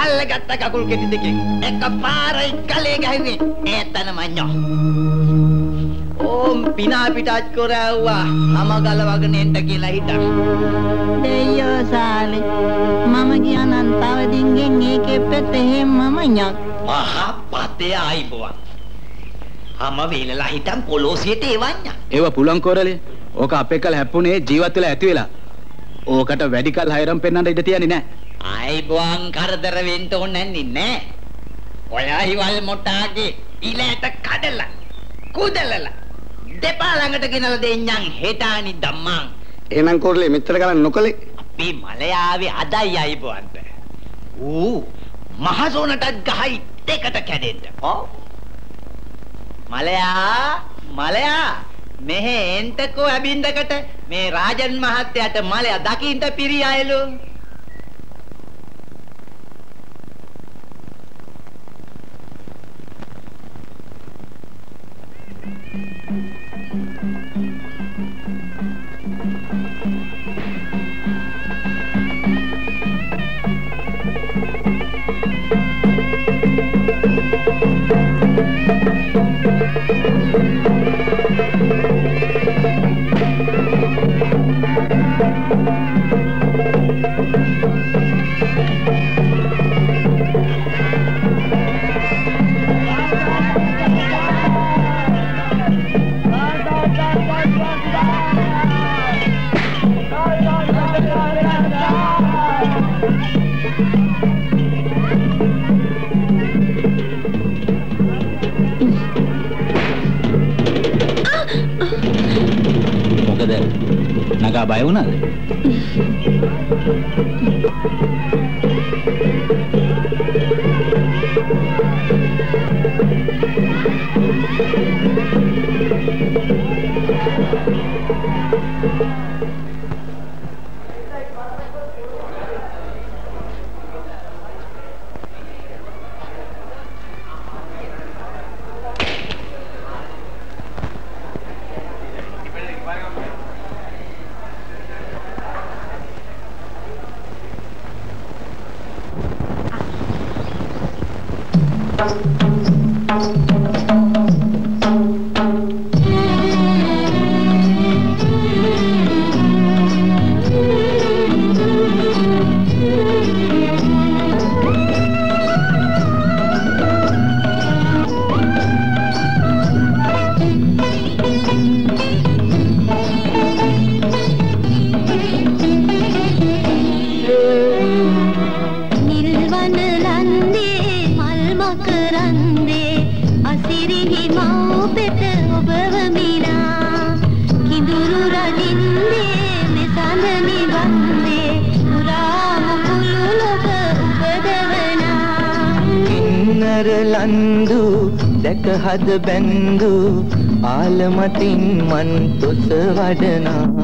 අල්ලගත්ත කකුල් කෙටි දෙකෙන් එක පාරයි කලේ ගහුවේ. ඒතන මඤ්ඤෝ. ඕම් පිනා පිටාච් කරවුවා මම ගලවගෙන එන්න කියලා හිටන් දෙයෝ සාලේ මම කියනන් තව දින්ගෙන් ඒකේ පෙත එහෙම්මම ñක් මහා පතේ ආයිබුවන් හැම වෙලලා හිටන් පොලෝසියට එවන්න. ඒව පුලන් කෝරලේ. ඕක අපේ කල හැප්පුණේ ජීවත් වෙලා ඇති වෙලා. ඕකට වැඩි කල් හයරම් පෙන්වන්න ඉඩ තියන්නේ නැහැ. ආයිබුවන් කරදර වෙන්න ඕනේ නෑ. ඔයා හිවල් මොටාගේ ඉලයට කඩලා කුදලලා දෙපා ළඟට ගෙනලා දෙන්නම් හෙටානි ධම්මං. එහෙනම් කෝරලේ මෙච්චර කලක් නොකලේ අපි මලයාවේ අදයි ආයිබුවන්ට. ඌ මහසෝනටත් ගහයි දෙකට කැඩෙන්න. ඔව් මලයා මලයා මෙහෙ එන්ටකෝ අබින්දකට මේ රාජන් මහත්තයාට මලයා දකින්න පිරි නගා බය වුණාද? හද බැන්දු ආලමතින් මන් තොස වඩනා.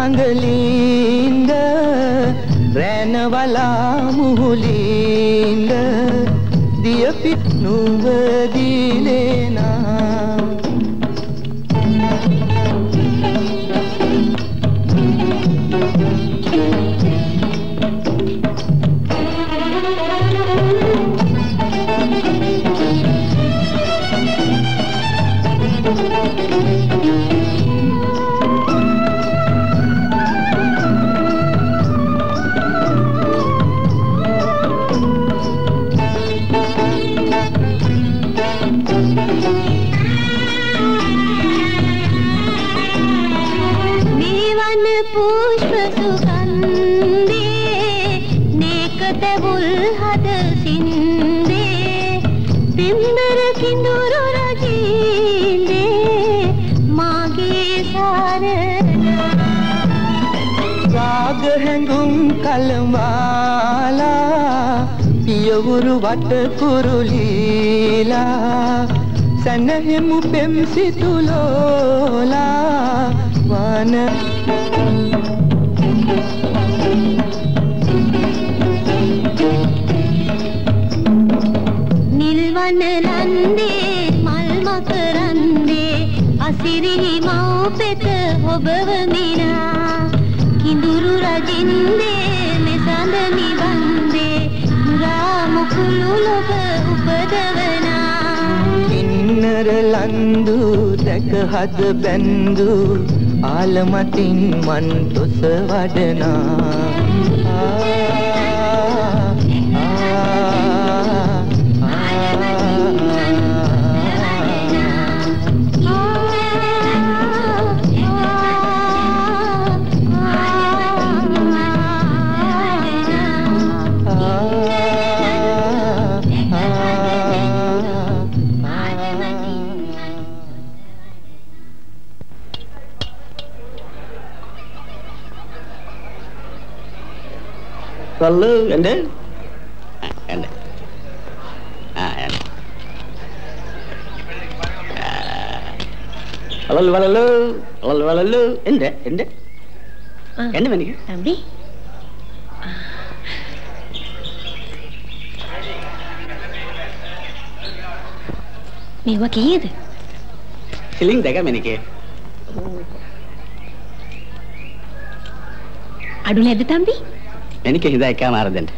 බැම සඟලීන්ද රැනවලා මුහුලීන්ද පියවුරු වට කුරුලීලා සැනහෙමු පෙම් සිතුලෝලා වන නිල්වන නන්දේ මල් මකරන්දේ අසිරිහි මව්පෙත ඔබව මිනා කිඳුරු රජින්දේ පුරා මුකුළු ලොව උපදවනා. කින්නර ලන්දු දැක හද බැන්දු. ආලමතින් මන් තොස වඩනා. Lalu, anda? Ah, anda. Ah, anda. Lalu, lalu, lalu, lalu, anda, anda. Anda mana? තම්බි මේවා කීයද? Siling දෙක මෙනිකේ. අඩු නැද්ද තම්බි? මෙනිකේ හිඳා එකම ආර දෙන්න.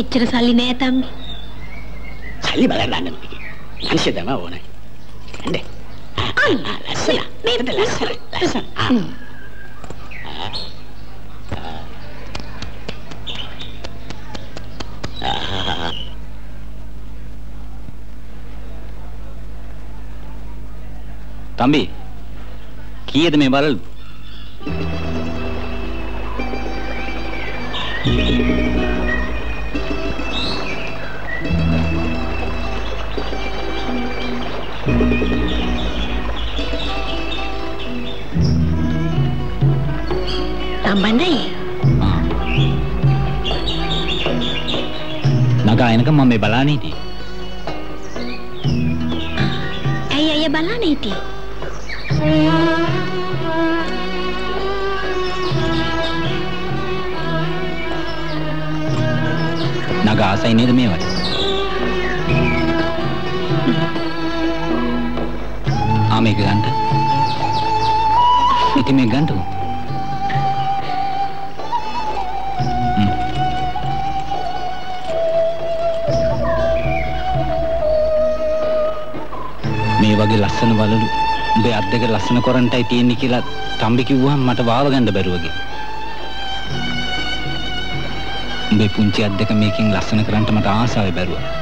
එච්චර සල්ලි නෑ තම්බි. සල්ලි බලන්න ගන්න මෙනිකේ. මනුෂ්‍ය තමයි ඕනේ. ande. Ah, ah, ලස්සන. මේක ලස්සන. ලස්සන. Ah. Ah. තම්බි කීයද මේ බලලු? තම්බන්නයි. නගා එනකම් මම මේ බලාන හිටියේ. දිහා බලන්න හිටියේ. නග ආසයි නේද මේවට? ආ මේක ගන්න. ඉතින් මේක ගන්නකෝ. හ්ම්. මේ වගේ ලස්සන වලලු උඹේ අත් දෙක ලස්සන කොරන්ටයි තියෙන්නේ කියලා තම්බි කිව්වහම මට වාව ගන්න බැරුව ගියා. උඹේ පුංචි අත් දෙක මේකෙන් ලස්සන කරන්න මට ආසාවෙ බැරුවා.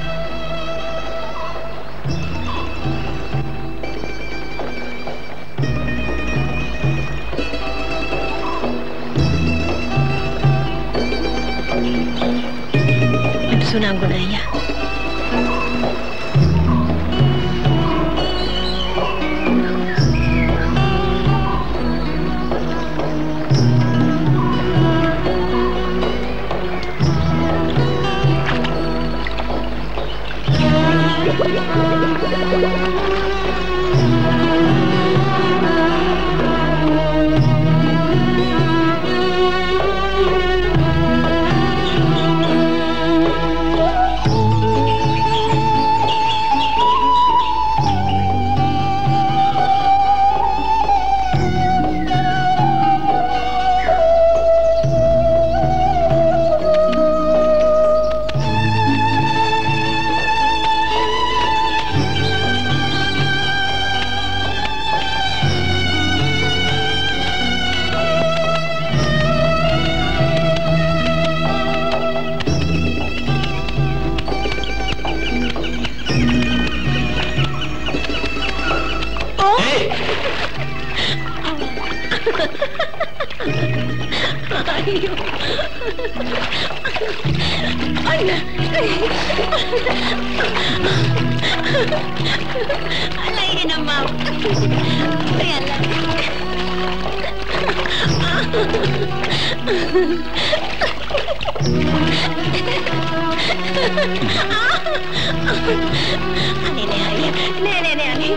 අනේ නෑ අයියා. නෑ නෑ නෑ අනේ.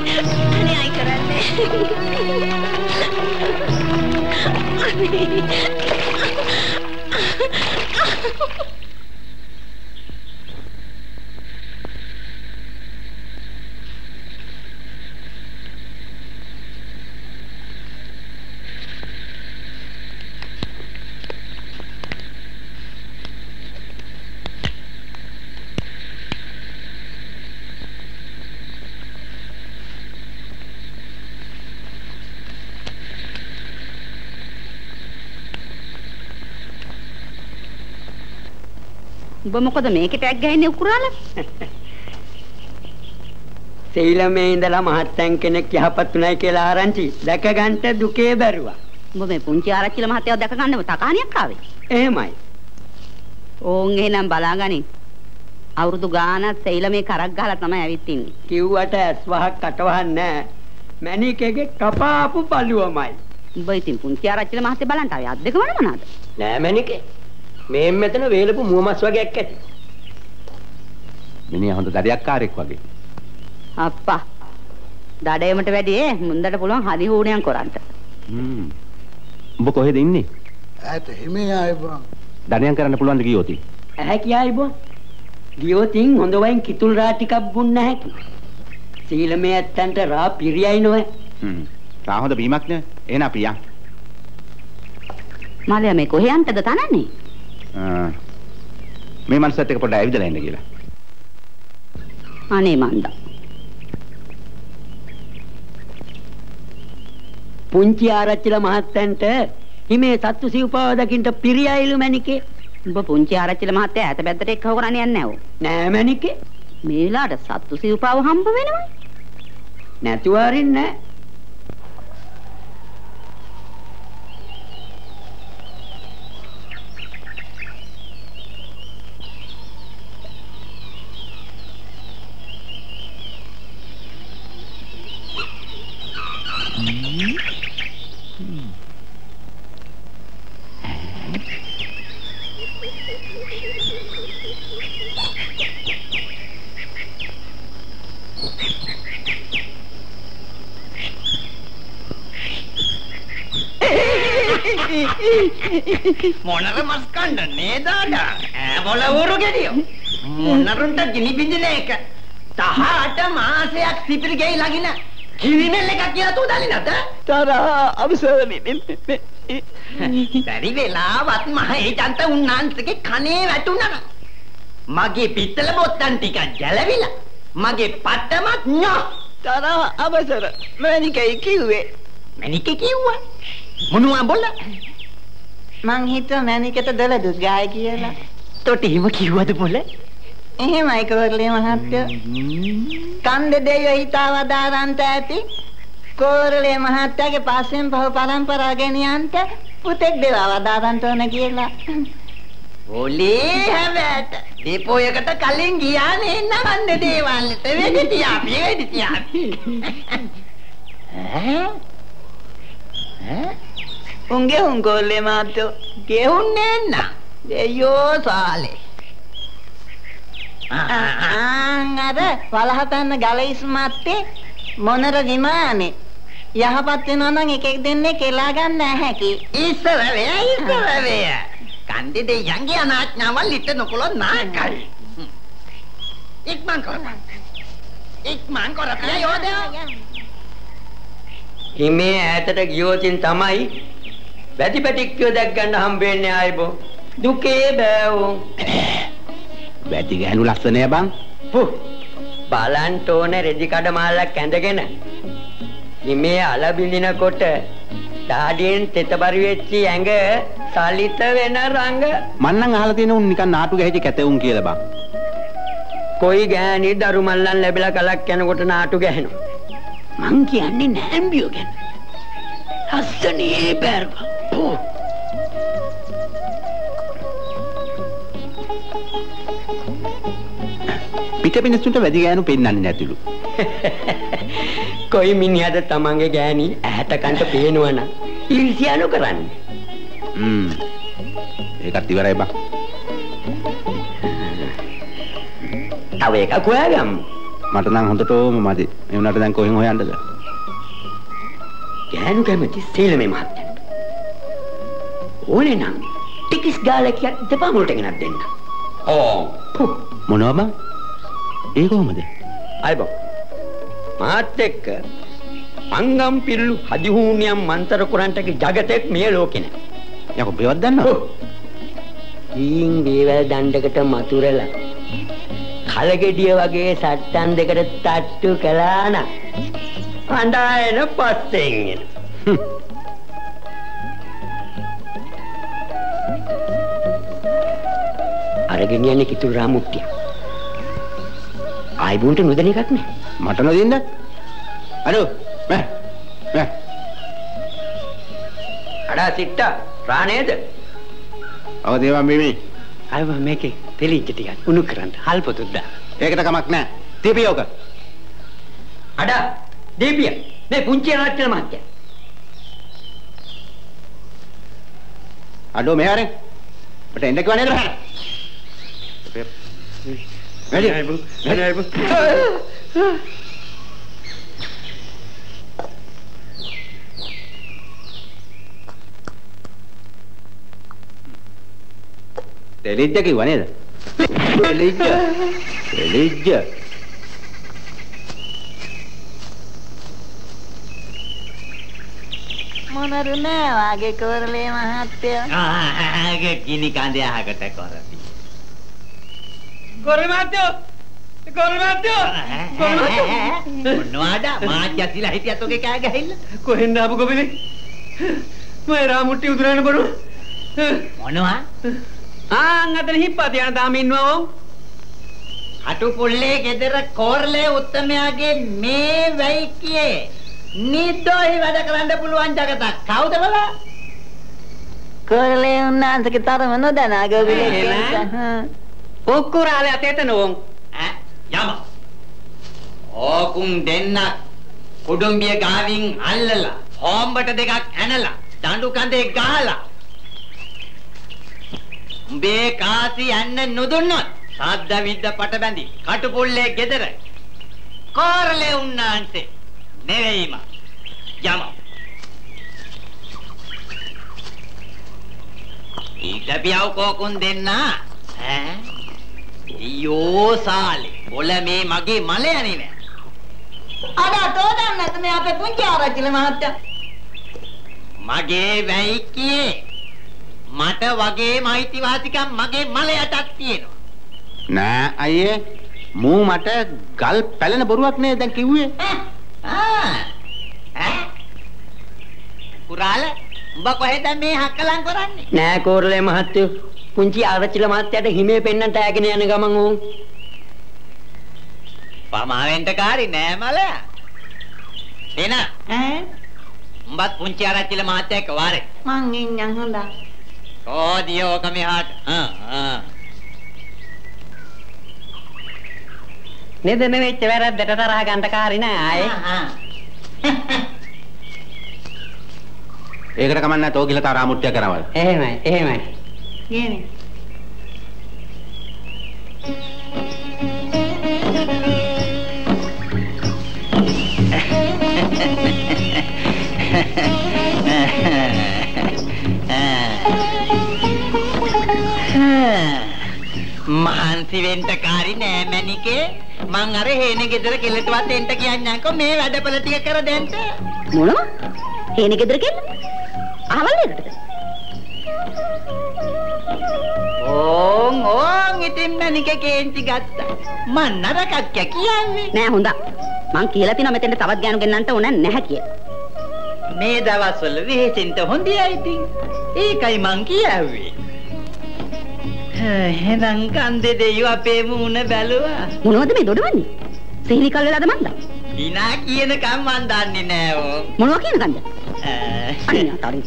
උඹ මොකද මේකේ ටැග් ගහන්නේ උකුරාලා? [laughs] සීලමේ ඉඳලා මහත්තයන් කෙනෙක් යහපත් උනායි කියලා ආරංචි දැක ගන්නට දුකේ බැරුවා. උඹ මේ පුංචි ආරච්චිල මහත්තයව දැක ගන්නව තකාණියක් ආවේ. එහෙමයි. ඕන් එහෙනම් බලාගනින්. අවුරුදු ගානක් සීලමේ කරක් ගහලා තමයි ඇවිත් ඉන්නේ. කිව්වට ඇස් වහක් කටවහක් නැහැ. මැණිකේගේ කපාපු බලුවමයි. උඹ ඉතින් පුංචි ආරච්චිල මහත්තයා බලන්න ආවේ අත් දෙක වල මොනවාද? නෑ මැනිකේ. මේ මෙතන වේලපු මුවමස් වගේක් ඇති. මිනිහා හොඳ දඩයක්කාරයෙක් වගේ. අප්පා. දඩේමට වැඩියේ මුන්දට පුළුවන් හරි හුණයන් කරන්න. හ්ම්. උඹ කොහෙද ඉන්නේ? ඈත හිමේ ආයේ බං. දඩයන් කරන්න පුළුවන්ද ගියෝති? ඇහැ කියයි බෝ. ගියොතින් හොඳ වයින් කිතුල් රා ටිකක් බුන්න හැකි. සීලමේ ඇත්තන්ට රා පිරියයි නොවේ. හ්ම්. තා හොඳ බීමක් නේ. එහෙනම් පියා. මාලයා මේ කොහේ යන්නද තනන්නේ? ආ. මේ මනසත් එක පොඩ්ඩක් ඇවිදලා ඉන්න කියලා. අනේ මන්දා. පුංචි ආරච්චිලා මහත්තයන්ට හිමේ සත්තු සිව්පාව දකින්න පිරියයිලු මැනිකේ. උඹ පුංචි ආරච්චිල මහත්තයා ඈත පැත්තට එක්කව කරන්නේ නැවෝ. නෑ මැනිකේ. මේ වෙලාවට සත්තු සිව්පාව හම්බ වෙනවා. නැතුව අරින්නේ නෑ. මොනර මස් කන්න නේදාඩ ඈබොල ඌරු ගෙඩියෝ. මොනරුන්ට ගිනි බින්දින එක? තහට මාසයක් සිපිරි ගෙයි ලගින කිරිමෙල් එකක් කියලා තෝ නැත තරහා අවසර බැරි වෙලාවත් මහ ඒජන්ත උන්නාන්සේගේ කනේ වැටුණා. මගේ පිත්තල බොත්තම් ටික ගැලවිලා මගේ පට්ටමත් ඤා. තරහා අවසර. මැනිකයි කිව්වේ. මැනිකේ කිව්වා. මොනවා බොල මං හිතුවා මැනිකට දලදුස් ගාය කියලා. තොට එහෙම කිව්වද බොල එහෙමයි කෝරළේ මහත්තයෝ. කන්ද දෙවියෝ හිතාවදාරන්ට ඇති. කෝරළේ මහත්තයාගේ පස්සෙන් පහු පරම්පරා ගෙනියන්ට පුතෙක් දෙවවදාරන්ට ඕන කියලා. ඔලේ හැබැට දීපෝයකට කලින් ගියානේ නවන්න දේවල්ට වෙඩි තියාපි වෙඩි තියාපි [laughs] ඈ ඈ උන්ගේ උන් කෝරළේ මහත්තයෝ ගෙහුන්නේ නැන්න. දෙයෝ සාලේ. අර වලහතන්න ගලයිස් මත්තේ මොනර විමානේ? යහපත් වෙනවා නම් එකෙක් දෙන්නේ කෙලා ගන්න නැහැ ඉස්සර වේ ඉස්සර වේ කන්දේ දෙයන්ගේ අනාඥාවල් ඉත නොකොලොත් නාකයි ඉක්මන් කරපන් ඉක්මන් කරපිය යෝදයා හිමේ ඈතට ගියෝතින් තමයි වැටි පැටික්කියෝ දැක් ගන්න හම්බෙන්නේ ආයිබෝ දුකේ බෑවෝ. වැටි ගෑනු ලස්සනය බං. පුh බලන්ට ඕන රෙදි කඩ මාලක් ඇඳගෙන හිමේ අල බින්දිනකොට දාඩියෙන් තෙතබරි වෙච්චි ඇඟ සලිත වෙන රංග. මන්නම් අහලා තියෙන උන් නිකන් නාටු ගැහිච්ච කැතවුන් කියලා බං. කොයි ගෑණි දරු මල්ලන් ලැබිලා කලක් යනකොට නාටු ගැහෙනවා මං කියන්නේ නෑම්බියෝ ගැන. ලස්සනේ බෑර්ග පෝ පිට පිනිස්සුන්ට වැඩි ගෑනු පෙන්වන්නේ නැතිලු. [laughs] කොයි මිනිහද තමන්ගේ ගෑණි? ඇහැට කන්ට පේනවනම් ඊර්ෂ්‍යා නොකරන්නේ. හ්ම්. ඒකත් ඉවරයි බං. තව එකක් හොයාගමු. මට නම් හොඳටම මදි. ඒ වුණාට දැන් කොහෙන් හොයන්නද? ගෑනු කැමති සීලමේ මහත්තයා ඕනේ නම් ටිකිස් ගාලා කිය දෙපා මුලට ගෙනත් දෙන්න. ඕ. පුh මොනවා බං ඒ කොහමද? අයිබෝ මාත් එක්ක අංගම් පිල්ලු හදිහූනියම් මන්තර කුරන්ටගේ ජගතෙක් මේ ලෝකෙ නෑ. යකෝ බේවත් දන්නවද? ඊන් දේවල් දණ්ඩකට මතුරලා කලගෙඩිය වගේ සට්ටන් දෙකට තට්ටු කළා නම් අඬායන පස්සෙන් එන අරගෙන යන්නේ කිතුල් රාමුට්ටිය. ආයිබුන්ට නොදෙන එකක් නෑ. මට නොදින්න අඩෝ මෑ මෑ. අඩා සිට්ටා රානේද ඔව් දේවා මිමි. අයව මේකේ තෙලිච්ච ටිකක් උණු කරන්න. හල්පොතුත් දාලා ඒකට කමක් නෑ. දීපියෝක අඩා දීපිය. මේ පුංචි රාජ්‍යල මහත්තයා අඩෝ මෙහාරෙන් මට එන්න කිව්වා නේද රහන වැඩි අයබු අයබු දෙලිජ්ජ කිව්වා නේද දෙලිජ්ජ දෙලිජ්ජ මොනරු නෑ වාගේ කෝරළේ මහත්තයෝ. ආගේ ගිනි කඳේ අහකට කරපි කොරමැත්තෝ කොරමැත්තෝ මොනවාද? මාත්‍ය ඇතිලා හිටියත් ඔගේ කෑ ගහilla කොහෙන්ද ආපු ගොබිලේ? මම රාමුට්ටි උදුරන්න බරු මොනවා? ආන් අතන හිප්පා තියන තාම ඉන්නවා. ඕ අටු පුල්ලේ ගෙදර කෝරළේ උත්තමයාගේ මේ වෙයි කියේ නිදොයි වැඩ කරන්න පුළුවන් జగතක් කවුද බලා? කෝරළේ උන්නාන්සේගේ තරම නොදනා ගොවිලෙක් නෑ. නිසා. ඔක්කුරාලේ අතේට නෝන් යම. ඕකුම් දෙන්න කුඩුම්බිය ගාවින් අල්ලලා හොම්බට දෙකක් ඇනලා දඬු කඳේ ගහලා. උඹේ කාසි යන්න නොදුන්නොත් සද්ද විද්ද පට බැඳි කටුපුල්ලේ ගෙදර කෝරලේ උන්නාන්සේ නෙවෙයිම. යම. ඊටපියව කෝකුන් දෙන්න. ඈ? අයියෝ සාලේ. බොල මේ මගේ මල යන්නේ නෑ අද තෝදන්න නැත මේ අපේ පුංචි ආරච්චිල මහත්තයා. මගේ වැයිකියේ මට වගේ මෛත්‍රීවාසිකම් මගේ මල යටක් තියෙනවා. නෑ අයියේ. මූ මට ගල් පැලෙන බොරුවක් නේ දැන් කිව්වේ. පුරාල උඹ කොහෙද මේ හක්කලම් කරන්නේ? නෑ කෝරළේ මහත්තයෝ පුංචි ආරච්චිල මහත්තයාට හිමේ පෙන්නට ඈගෙන යන ගමන් ඕන් පමාවෙන්ට කාරි නෑ මල. එන ඈ? උඹත් පුංචි ආරච්චිල මහත්තයා එක්ක වාරේ. මං ඉන්නම් හොඳා. ඕදිය ඕක මෙහාට. නේද මේ වෙච්ච වැරද්දට තරහ ගන්න කාරි නෑ ආයේ. ඒකට කමක් නැහැ තෝ ගිහලා තාරාමුට්ටිය කරවල. එහෙමයි එහෙමයි ගේනේ. මහන්සි වෙන්න කාරි නෑ මැනිකේ මං අර හේන ගෙදර කෙලටවත් එන්න කියන්නම්කෝ මේ වැඩපල ටික කර දෙන්න මොනවා? හේන ගෙදර කෙල්ල? අහවල් නේද? ඕන් ඕන් ඉතින් මැනිකේ කේන්ති ගත්තා මං නරකක් කියන්නේ නෑ හොඳා. මං කියලා තිනවා මෙතෙන්ට තවත් ගෑනු ගෙන්නන්න ඕන නැහැ කියලා. මේ දවස්වල විහිසින්ට හොඳයි ඉතින් ඒකයි මං කියාවේ එහෙනම් කන්දේ දෙයියෝ අපේ මූණ බැලුවා මොනවද මේ දොඩවන්නේ? සිහිලි කල් වෙලාද මන්ද? දිනා කියනකම් මන් දන්නේ නෑ ඕ මොනවා කියන කන්ද? අනේ තාරි.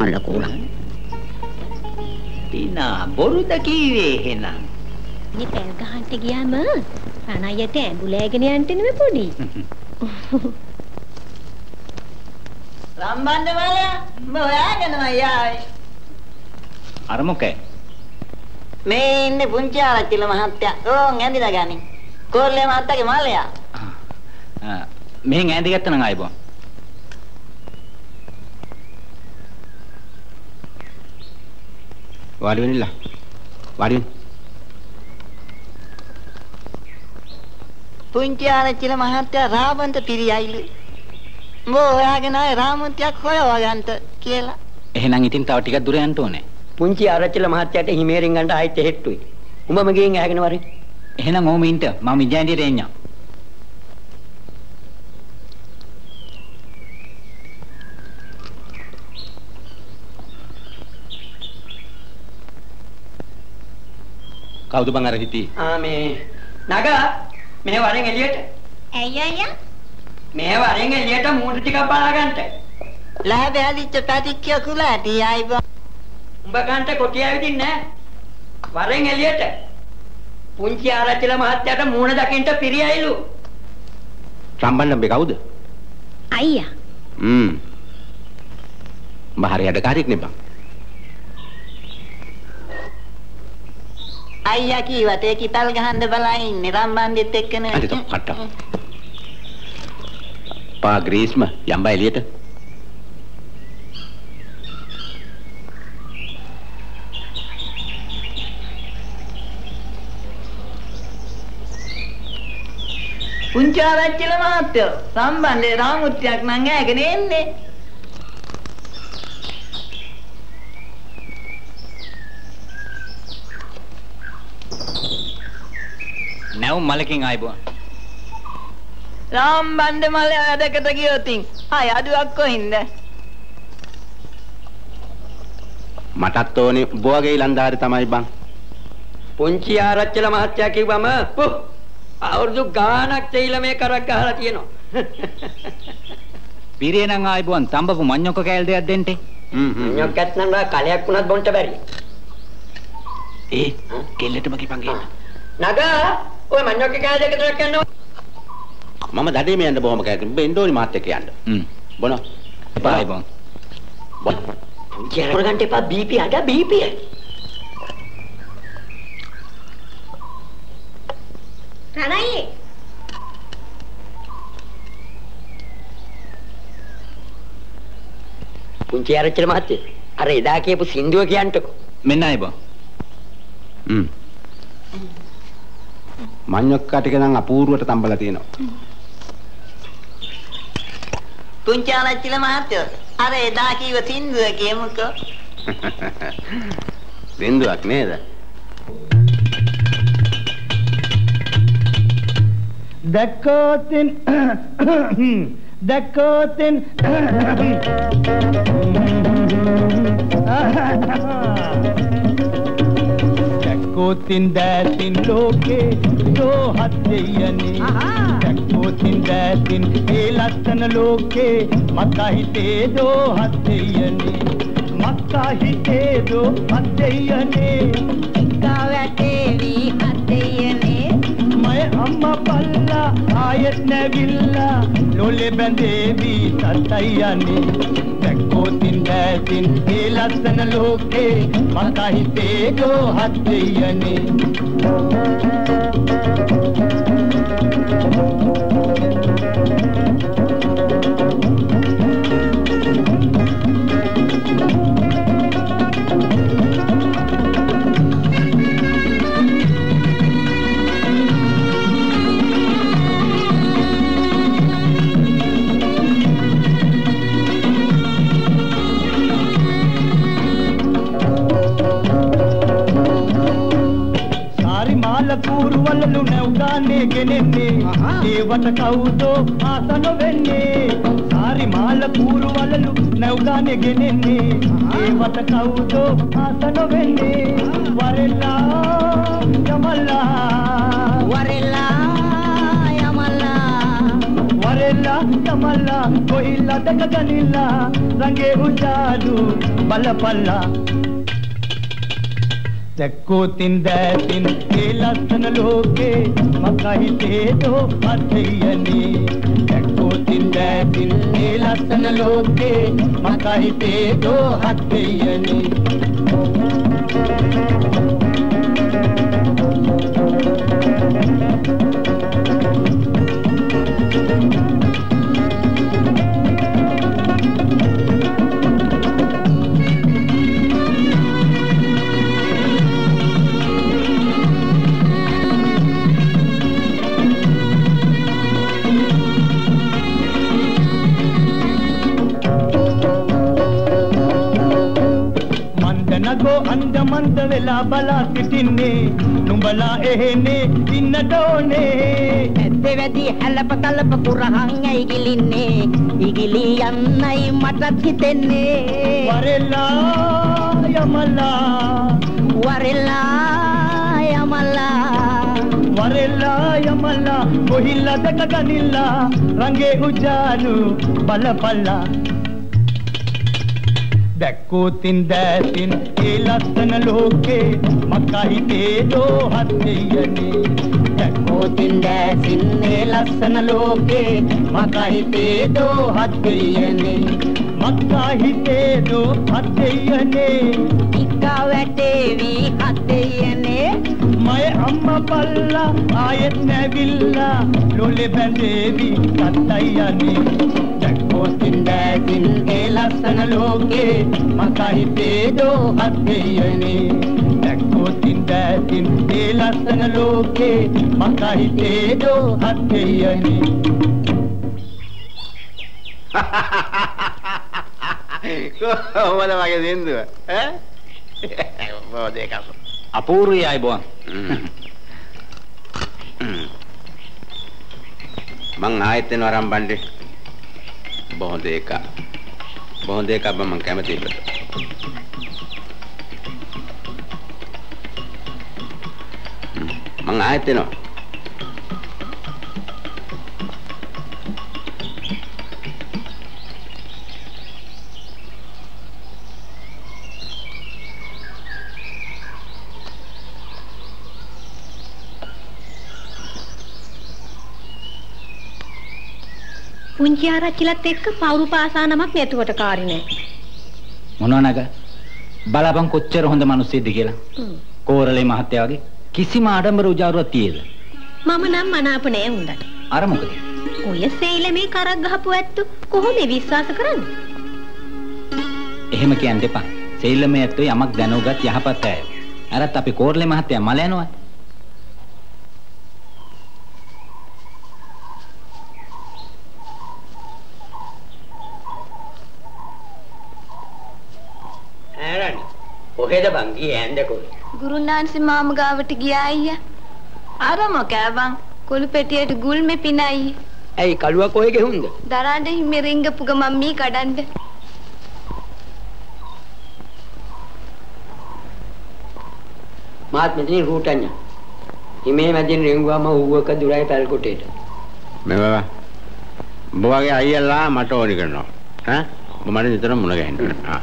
අල්ල කෝලා. දිනා බොරුද කීවේ එහෙනම් මේ පැල් ගහන්න ගියාම රණයියට ඇඹුලෑගෙන යන්න නෙමෙයි පොඩි. [laughs] රම්බන්න මලයා උඹ හොයාගෙනම යාවේ. අර මොකේ? මේ ඉන්නේ පුංචි ආරච්චිල මහත්තයා. ඕන් ඇඳිලා ගනි. කෝරළේ මහත්තයාගේ මලයා. ආ, මෙහෙන් ඈඳි ගත්තා නම් ආයිබෝ. වාඩි වෙන්නilla. වාඩි වෙන්න. පුංචි ආරච්චිල මහත්තයා රාවන්ත පිරියයිලු. උඹ හොයාගෙන ආයේ රාමුන්තියක් හොයවා ගන්නට කියලා. එහෙනම් ඉතින් තව ටිකක් දුර යන්න ඕනේ. පුංචි ආරච්චිල මහත්තයාට හිමේරින් ගන්න ආයෙත් හෙට්ටුයි උඹම ගිහින් ඇහගෙන වරේ එහෙනම් ඕම ඉන්න මම ඉජාන්ඩියට එන්නම්. කවුද බං අර හිටියේ? ආ මේ නගා මේ වරෙන් එළියට ඇයි අයියා? මේ වරෙන් එළියට මූණ ටිකක් බලා ගන්නට ලැබ ඇලිච්ච පැටික්කිය කුලාටි ආයිබා. උඹ ගන්නට කොටිය ඇවිදින්නේ වරෙන් එළියට පුංචි ආරච්චිල මහත්තයාට මූණ දකින්න පිරියයිලු රම්බන්න බේ කවුද? අයියා. හ්ම්. බහරි අඩකාරයෙක් නේ බං. අයියා කීවට ඒ කිතල් ගහන්න බලා ඉන්නේ රම්බන්දිත් එක්කනේ. අද තෝ කට්ට. පා ග්‍රීස්ම යම්බා එළියට. පුංචි ආරච්චිල මහත්තයෝ සම්බන්ධේ රාමුත්‍යක් නම් ඈගෙන එන්නේ. නැව් මලකින් ආයිබෝ. රාම්බන්ද මල වැඩකට ගියොතින් ආය අඩුවක් කොහින්ද? මටත් ඕනේ බොවගේ ඊලන්දාරි තමයි බං. පුංචි ආරච්චිල මහත්තයා කිව්වම පුහ් අවුරුදු ගාණක් තෙයිල මේ කරක් ගහලා තියෙනවා [laughs] පිරිය නම් ආයිබෝන් තඹපු මඤ්ඤොක්ක කෑල් දෙයක් දෙන්න. හ්ම් හ්ම්. මඤ්ඤොක්කත් නම් කලයක් වුණත් බොන්න බැරි ඒ කෙල්ලටම කිපන් ගේන්න. නගා ඔය මඤ්ඤොක්ක කෑ දෙක තුනක් යනවා මම දඩේම යන්න බොහොම කෑක. උඹ එන්න ඕනි මාත් එක්ක යන්න. හ්ම්. බොන. එපා ආයිබෝන්. බොන. පුංචි කරගන්න එපා බීපි අඩ බීපි රණයි. පුංචි ආරච්චිල මහත්තයා අර එදා කියපු සින්දුව කියන්ටකෝ මෙන්න අය බං. හ්ම්. මඤ්ඤොක්කා ටික නම් අපූර්වට තම්බලා තියෙනවා. පුංචාලච්චිල මහත්තයෝ අර එදා කීව සින්දුව කියමුකෝ. [laughs] බින්දුවක් නේද? දැක්කෝතින් [coughs] දැක්කෝතින් දැක්කෝතින් [coughs] දෑතින් ලෝකේ යෝහත් දෙයනේ දැක්කෝතින් දෑතින් ඒ ලස්සන ලෝකේ මක්කා හිතේ දෝහත් මය අම්මා පල්ලා ආයෙත් නැවිල්ලා ලොලේ බැඳේවි තත්තයි යන්නේ දැක්කෝතින් දැසින් ඒ ලස්සන ලෝකේ මකා හිතේ ගෝහත් දෙයනේ සාරි මාල කූරු වලලු නැව්ගානේ ගෙනෙන්නේ ඒවට කවුදෝ ආස නොවෙන්නේ සාරි මාල කූරු වලලු නැව්ගානේ ගෙනෙන්නේ ඒවට කවුදෝ ආස නොවෙන්නේ වරෙල්ලා යමල්ලා වරෙල්ලා දැක්කෝතින් දැසින් ඒ ලස්සන ලෝකේ මකා හිතේ දෝ අධ්‍යයනේ දැක්කෝතින් දැසින් ඒ ලස්සන ලෝකේ මකා හිතේ දෝ අධ්‍යයනේ වෙලා බලා සිටින්නේ නුඹලා එහෙනේ ඉන්න ඩෝනේ ඇත්තේ වැඩි හැලප කලප කුරහන් ඇයි ගිලින්නේ? ඉගිලි යන්නයි මටත් හිතෙන්නේ. වරෙල්ලා යමලා වරෙල්ලා යමලා වරෙල්ලා යමලා කොහිල්ලා දැක ගනිල්ලා. රංගේ උජාලු බලපල්ලා දැක්කෝතින් දැසින් ඒ ලස්සන ලෝකේ මකා හිතේ දෝහත් දෙයනේ දැක්කෝතින් දැසින් ඒ ලස්සන ලෝකේ මකා හිතේ දෝහත් දෙයනේ මකා හිතේ දෝහත් දෙයනේ ඉක්කා වැටේවි හත් දෙයනේ මය අම්මා පල්ලා ආයෙත් නැවිල්ලා ලොලේ බැඳේවි තත්තයි යන්නේ. දැක්කෝතින් දැසින් ඒ ලස්සන ලෝකේ මකා හිතේ දෝහත් දෙයනේ දැක්කෝතින් දැසින් ඒ ලස්සන ලෝකේ මකා හිතේ දෝහත් දෙයනේ කොහොමද මගේ සින්දුව ඈ? බෝ දෙකක් අපූර්වයි අය බං. මං ආයෙත් එනවා රම්බණ්ඩේ. බොහොඳ එක බොහොඳ එකක් මම කැමති ඉබට. මං ආයෙත් එනවා. පුංචි ආරච්චිලත් එක්ක පවුරු පාසානමක් නැතුවට කාරි නෑ. මොනවා නග බලපන් කොච්චර හොඳ මිනිස්සෙක්ද කියලා. කෝරළේ මහත්තයා වගේ කිසිම ආඩම්බර උජාරුවක් තියේද? මම නම් මනාප නෑ උන්දට. අර මොකද? ඔය සේලමේ කරක් ගහපු ඇත්තු කොහොම විශ්වාස කරන්නේ? එහෙම කියන්න එපා. සෙල්ලමේ ඇත්තෝ යමක් දැනුගත් යහපත් අය. අරත් අපි කෝර්ලේ මහත්තයා මල යනවා. කොහෙද බං ගියේ ඇන්දකොල ගුරුනාන්සේ මාම ගාවට ගියා අයියා. අර මොකෑ බං? කොළු පෙටියට ගුල්මෙ පිනයි. ඇයි කළුවා කොහෙ ගෙහුන්ද දරාණ්ඩ හිමි රිංගපු ගමන් මී කඩන්ඩ. මාත් මෙතනින් රූට් අඤ්ඤා හිමේ මැදින් රිංගුවම ඌවක දුරයි පැල් කොටේට මෙව උඹ වගේ අයියලා මට ඕනි කරනවා ඈ උඹ මට නිතරම මුණ ගැහෙන්න ආ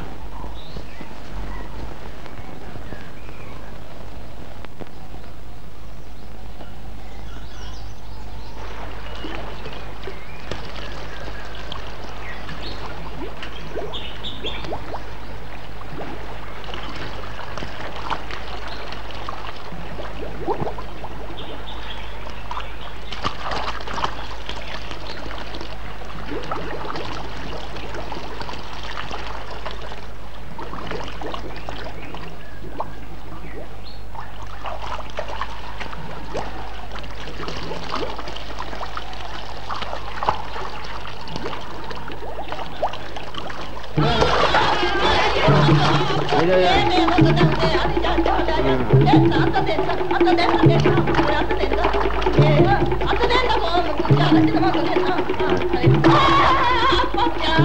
ඒක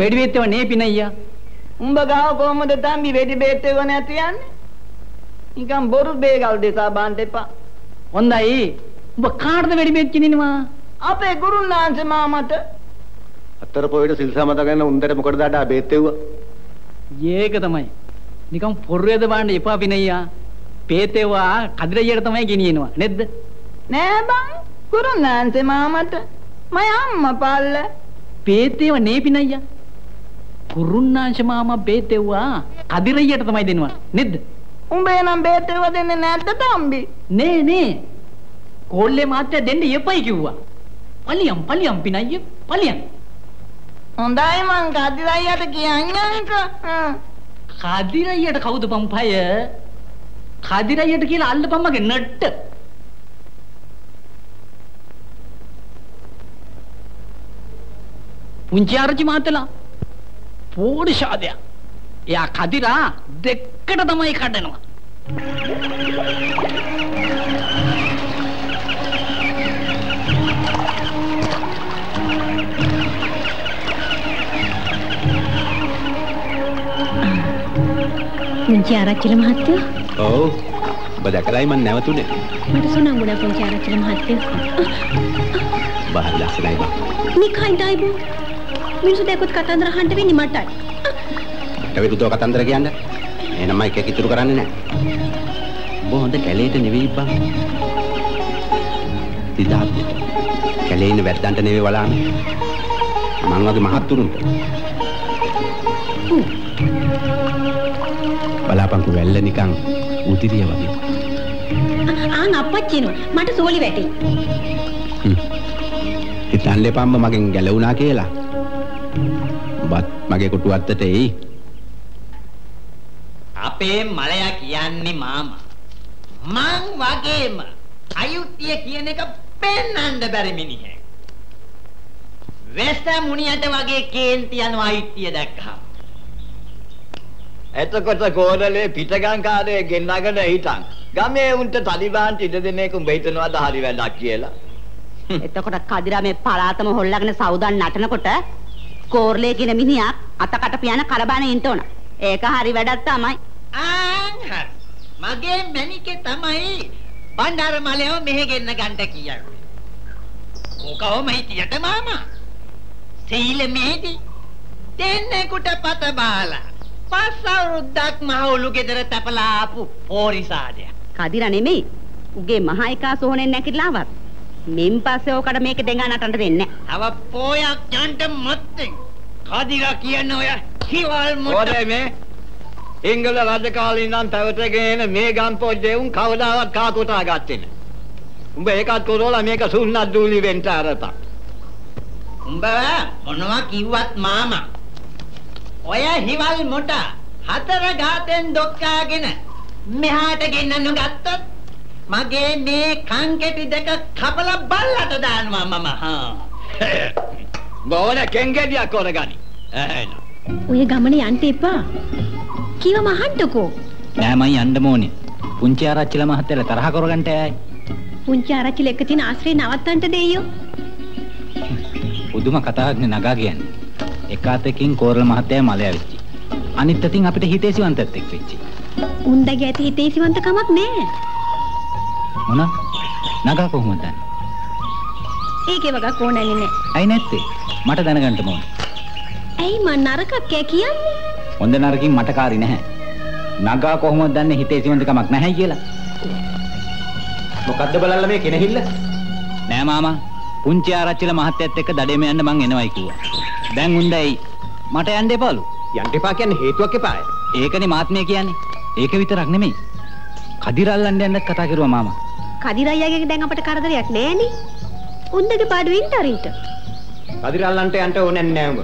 වෙඩි වෙත්තව නේ පිනయ్యා. උඹ ගාව කොහමද තම්බි වෙඩි බේත් එව නැති යන්නේ? නිකන් බොරු බේගල් දෙසා බාන්න එපා. හොඳයි. උඹ කාටද වෙඩි බෙත් කිනිනවා? අපේ ගුරුනාන්සේ මාමට අතර පොයට සිල් සමාදන් ගන්න උන්දර මොකටද අඩ බේත් එව්වා. ඒක තමයි. නිකන් පොරේද බාන්න එපා විනయ్యා. පේතේවා කදිරියට තමයි ගෙනියනවා නේද? නෑ බං. කුරුණාන්තේ මාමට. මම අම්මා පාල්ල. පේතේව නේ විනయ్యා. කුරුණාංශ මාමා බේතේවා කදිරියට තමයි දෙනවා නේද? උඹේ නම් බේතේව දෙන්නේ නැද්ද තම්බි? නේ නේ. කොල්ලේ මාත්‍ය දෙන්න එපයි කිව්වා. පලියම් පලියම් පිනయ్య පලියම් හොඳයි මං කදිර අයියට කියන්නම්කෝ. කදිර අයියට කවුද පම්පය? කදිර අයියට කියලා අල්ලපන් මගේ නට්ට. පුංචි ආරච්චි මහත්තලා පොඩි ශාදයක්. එයා කදිරා දෙකට තමයි කඩනවා. පුංචි ආරච්චිල මහත්තයෝ. ඔව්. ඔබ දැකලායි මම නැවතුනේ. මට සුණංගුණා පුංචි ආරච්චිල මහත්තයෝ. බාහිර ලස්සනයි බං නිකයි ඩයිබෝ. මිනිස්සු දැක්කොත් කතන්දර අහන්න වෙන්නේ මටයි. මට විරුද්ධව කතන්දර කියන්න. එහෙනම් මයික් එක ඉතුරු කරන්නේ නැහැ. ඔබ හොඳ කැලේට නෙවෙයි බං. සිතාප්පට කැලේ ඉන්න වැද්දන්ට නෙවෙයි වලාන්නේ මං වගේ මහත්තුරුන්ට බලාපන්කු වැල්ල නිකන් උතිරිය වගේ ආන් අපච්චිනෝ මට සෝලි වැටේ. හිතන්න එපම්ම මගෙන් ගැලවුණා කියලා බත් මගේ කොටු අත්තට එයි අපේ මලයා කියන්නේ මාමා. මං වගේම අයුක්තිය කියන එක පෙන්වන්න බැරි මිනිහෙක්. වෙස්ත මුනියට වගේ කේන්ති යන අයුක්තිය දැක්කම. එතකොට කෝරළේ පිටගංකාරයේ ගෙන්නගෙන හිටන්. ගමේ උන්ට තලිබාන්ට ඉඩ දෙන එක උඹ හිතනවාද හරි වැඩක් කියලා? [laughs] එතකොට කදිරා මේ පලාතම හොල්ලාගෙන සවුදන් නටනකොට කෝර්ලේ කියන මිනිහා අතකට පියන කරබානේ ඉන්න ඕන. ඒක හරි වැඩක් තමයි. හරි. මගේ මැනිකේ තමයි බණ්ඩාර මලයව මෙහෙ ගෙන්න ගන්න කියන්නේ. ඕකවම හිටියට මාමා. සීල මෙහෙදි දෙන්නෙකුට පත බාලා පස් අවුරුද්දක් මහවුලු ගෙදර තපලා ආපු පෝරිසාදය. කදිරා නෙමෙයි. උගේ මහා එකා සෝනෙන් නැකිලාවත්. මින් පස්සේ ඕකට මේක දෙඟා නටන්න දෙන්නේ තව පෝයක් යන්න මත්තෙන් කදිරා කියන ඔය කිවල් මුට ඕනේ මේ එංගල රජ කාලේ ඉඳන් පැවතගෙන මේ ගම් පොඩ්ඩේ උන් කවදාවත් කාකොටා ගත්තේ නෑ. උඹ ඒකත් කරෝලා මේක සුන්නත් දූලි වෙන්න අරපන්. උඹ මොනවා කිව්වත් මාමා. ඔය හිවල් මොට හතර ගාතෙන් දොක්කාගෙන මෙහාට ගෙන්නන්න ගත්තොත් මගේ මේ කන් කෙටි දෙක කපලා බල්ලට දානවා මම හා. බෝන කෙන්ගෙඩියක් කරගනි. එහෙනම්. ඔය ගමන යන්න එපා. කිව්වම අහන්නකෝ. නෑ මං යන්න ඕනේ. පුංචි ආරච්චිලා මහත්තයලා තරහ කරගන්න ඇයි. පුංචි ආරච්චිල එක තියෙන ආශ්‍රේ නවත්තන්න දෙයියෝ. පුදුම කතාවක් නේ නගා කියන්නේ. එක අතකින් කෝරළ මහත්තයා මලය වෙච්චි. අනිත් අතින් අපිට හිතේසිවන්තත් එක් වෙච්චි. උන්දගේ ඇති හිතේසිවන්ත කමක් නෑ. මොන? නගා කොහොමද දන්නේ? ඒකේ වගක් ඕනන්නේ නෑ. ඇයි නැත්තේ? මට දැනගන්න ඕනේ. ඇයි මන් නරකක් ඈ කියන්නේ? හොඳ නරකින් මට කාරි නැහැ. නගා කොහොමද දන්නේ හිතේසිවන්ත කමක් නැහැ කියලා? මොකද්ද බලන්න මේ කෙනහිල්ල? නෑ මාමා. පුංචි ආරච්චිලා මහත්තයත් එක්ක දඩේම යන්න මං එනවයි කිව්වා. දැන් උන්දයි මට යන්න එපාලු. යන්න එපා කියන්නේ හේතුවක් එපාය. ඒකනේ මාත්මය කියන්නේ. ඒක විතරක් නෙමෙයි. කදිරල්ලන්න යන්නත් කතා කරුවා මාමා. කදිරයියාගේ දැන් අපට කරදරයක් නෑනේ. උන්දගේ පාඩුවෙන් තරින්ට. කදිරල්ලන්ට යන්න ඕනේ නෑ උඹ.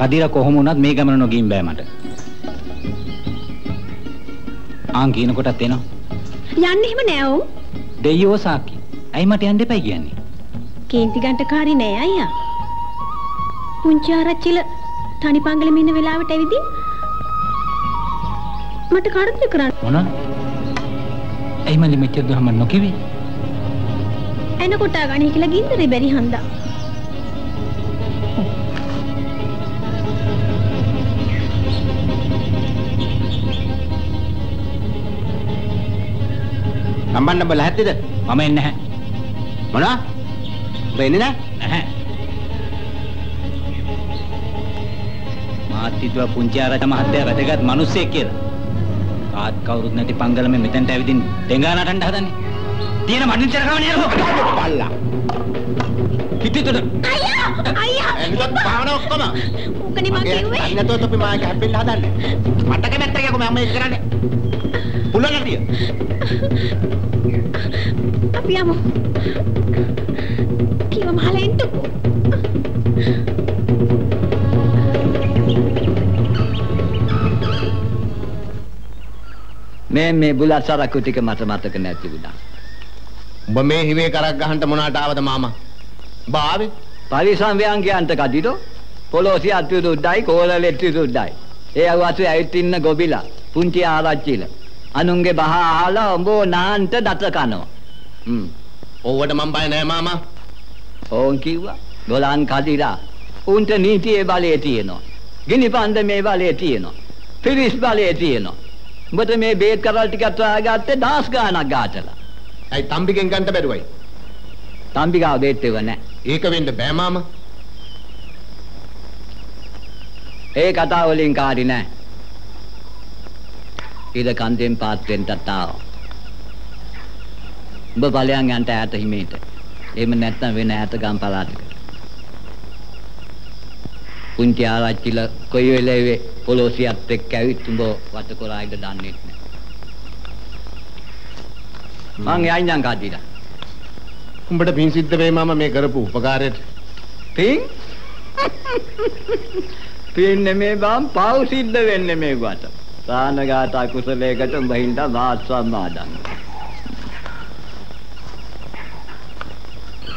කදිර කොහොම වුණත් මේ ගමන නොගින් බෑ මට. ආන් කියන කොටත් එනවා. යන්න එහෙම නෑ ඔව්. දෙයියෝ සාකි. ඇයි මට යන්න එපයි කියන්නේ? කේන්ති ගන්ටකාරී නෑ අයියා. පුංචි ආරච්චිල තනි පංගලෙම ඉන්න වෙලාවට ඇවිදින් මට කරදර කරන්න. මොන? ඇයි මල්ලි මෙච්චර දුරම නොකිවි? එන කොටා ගන්න කියලා ගින්දරේ බැරි හන්දා. සම්බන්ධ බල හැත්තේද? මම එන්නේ නැහැ. මොනවා? ඔබ එන්නේ නැහැ? නැහැ. මාත් හිතුවා පුංචි ආරච්චි මහත්තයා වැදගත් මිනිස්සෙක් කියලා. කාත් කවුරුත් නැති පංගලමේ මෙතෙන්ට ඇවිදින් දෙංගා නටන්න හදන්නේ. තියෙන මනින්චර කවන්නේ නේද? පල්ලා. හිටිතුද? අයියා! අයියා! එන්නත් පාවන ඔක්කොම. උකනේ මං කිව්වේ. නැතෝ තොපි මාගේ හැප්පෙන්න හදන්නේ. මට කැමැත්ත කියකෝ මම මේක කරන්නේ. පුල්ලන්නටිය. අපි යමු. කිව්ව මහලා එන්නකෝ. මේ මේ බුලත් සරක්කු ටික මට මතක නැති වුණා. උඹ මේ හිවේ කරක් ගහන්න මොනවට ආවද මාමා? උඹ ආවේ? පරිසම් ව්‍යංගයන්ට කදිරෝ පොලෝසි අත්තු දුඩයි කෝලලෙට්ටි දුඩයි. ඒ අවතු ඇවිත් ඉන්න ගොබිලා පුංචි ආරච්චිල. අනුන්ගේ බහ අහලා උඹ නාන්ට දත කනවා. හ්ම්. ඕවට මම බය නෑ මාමා. ඕන් කිව්වා. ගොලන් කදිරා. උන්ට නීතියේ බලය තියෙනවා. ගිනි පන්දමේ බලය තියෙනවා. පිරිස් බලය තියෙනවා. උඹට මේ බේත් කරල් ටිකක් හොයාගත්තේ දාස් ගාණක් ගාතලා. ඇයි තම්බිගෙන් ගන්න බැරුවයි? තම්බි ගාව බේත් එව නැහැ. ඒක වෙන්න බෑ මාමා. ඒ කතාව වලින් කාරි නෑ. ඉර කන්දෙන් පාත් වෙන්නත් ආවා. උඹ බලයන් යන්ට ඈත හිමේට. එහෙම නැත්නම් වෙන ඈත ගම් පළාතකට. පුංචි ආරච්චිල කොයි වෙලේ පොලෝසියත් එක්ක ඇවිත් උඹ වට කරායිද දන්නේ නැහැ. මං යයි නම් කාදීලා. උඹට පින් සිද්ධ වෙයි මාමා මේ කරපු උපකාරයට. පින්? පින් නෙමේ බම් පව් සිද්ධ වෙන්නේ මේකට. සානගත අකුසලයකට උඹ හින්දා වාත් සම්මාදන්.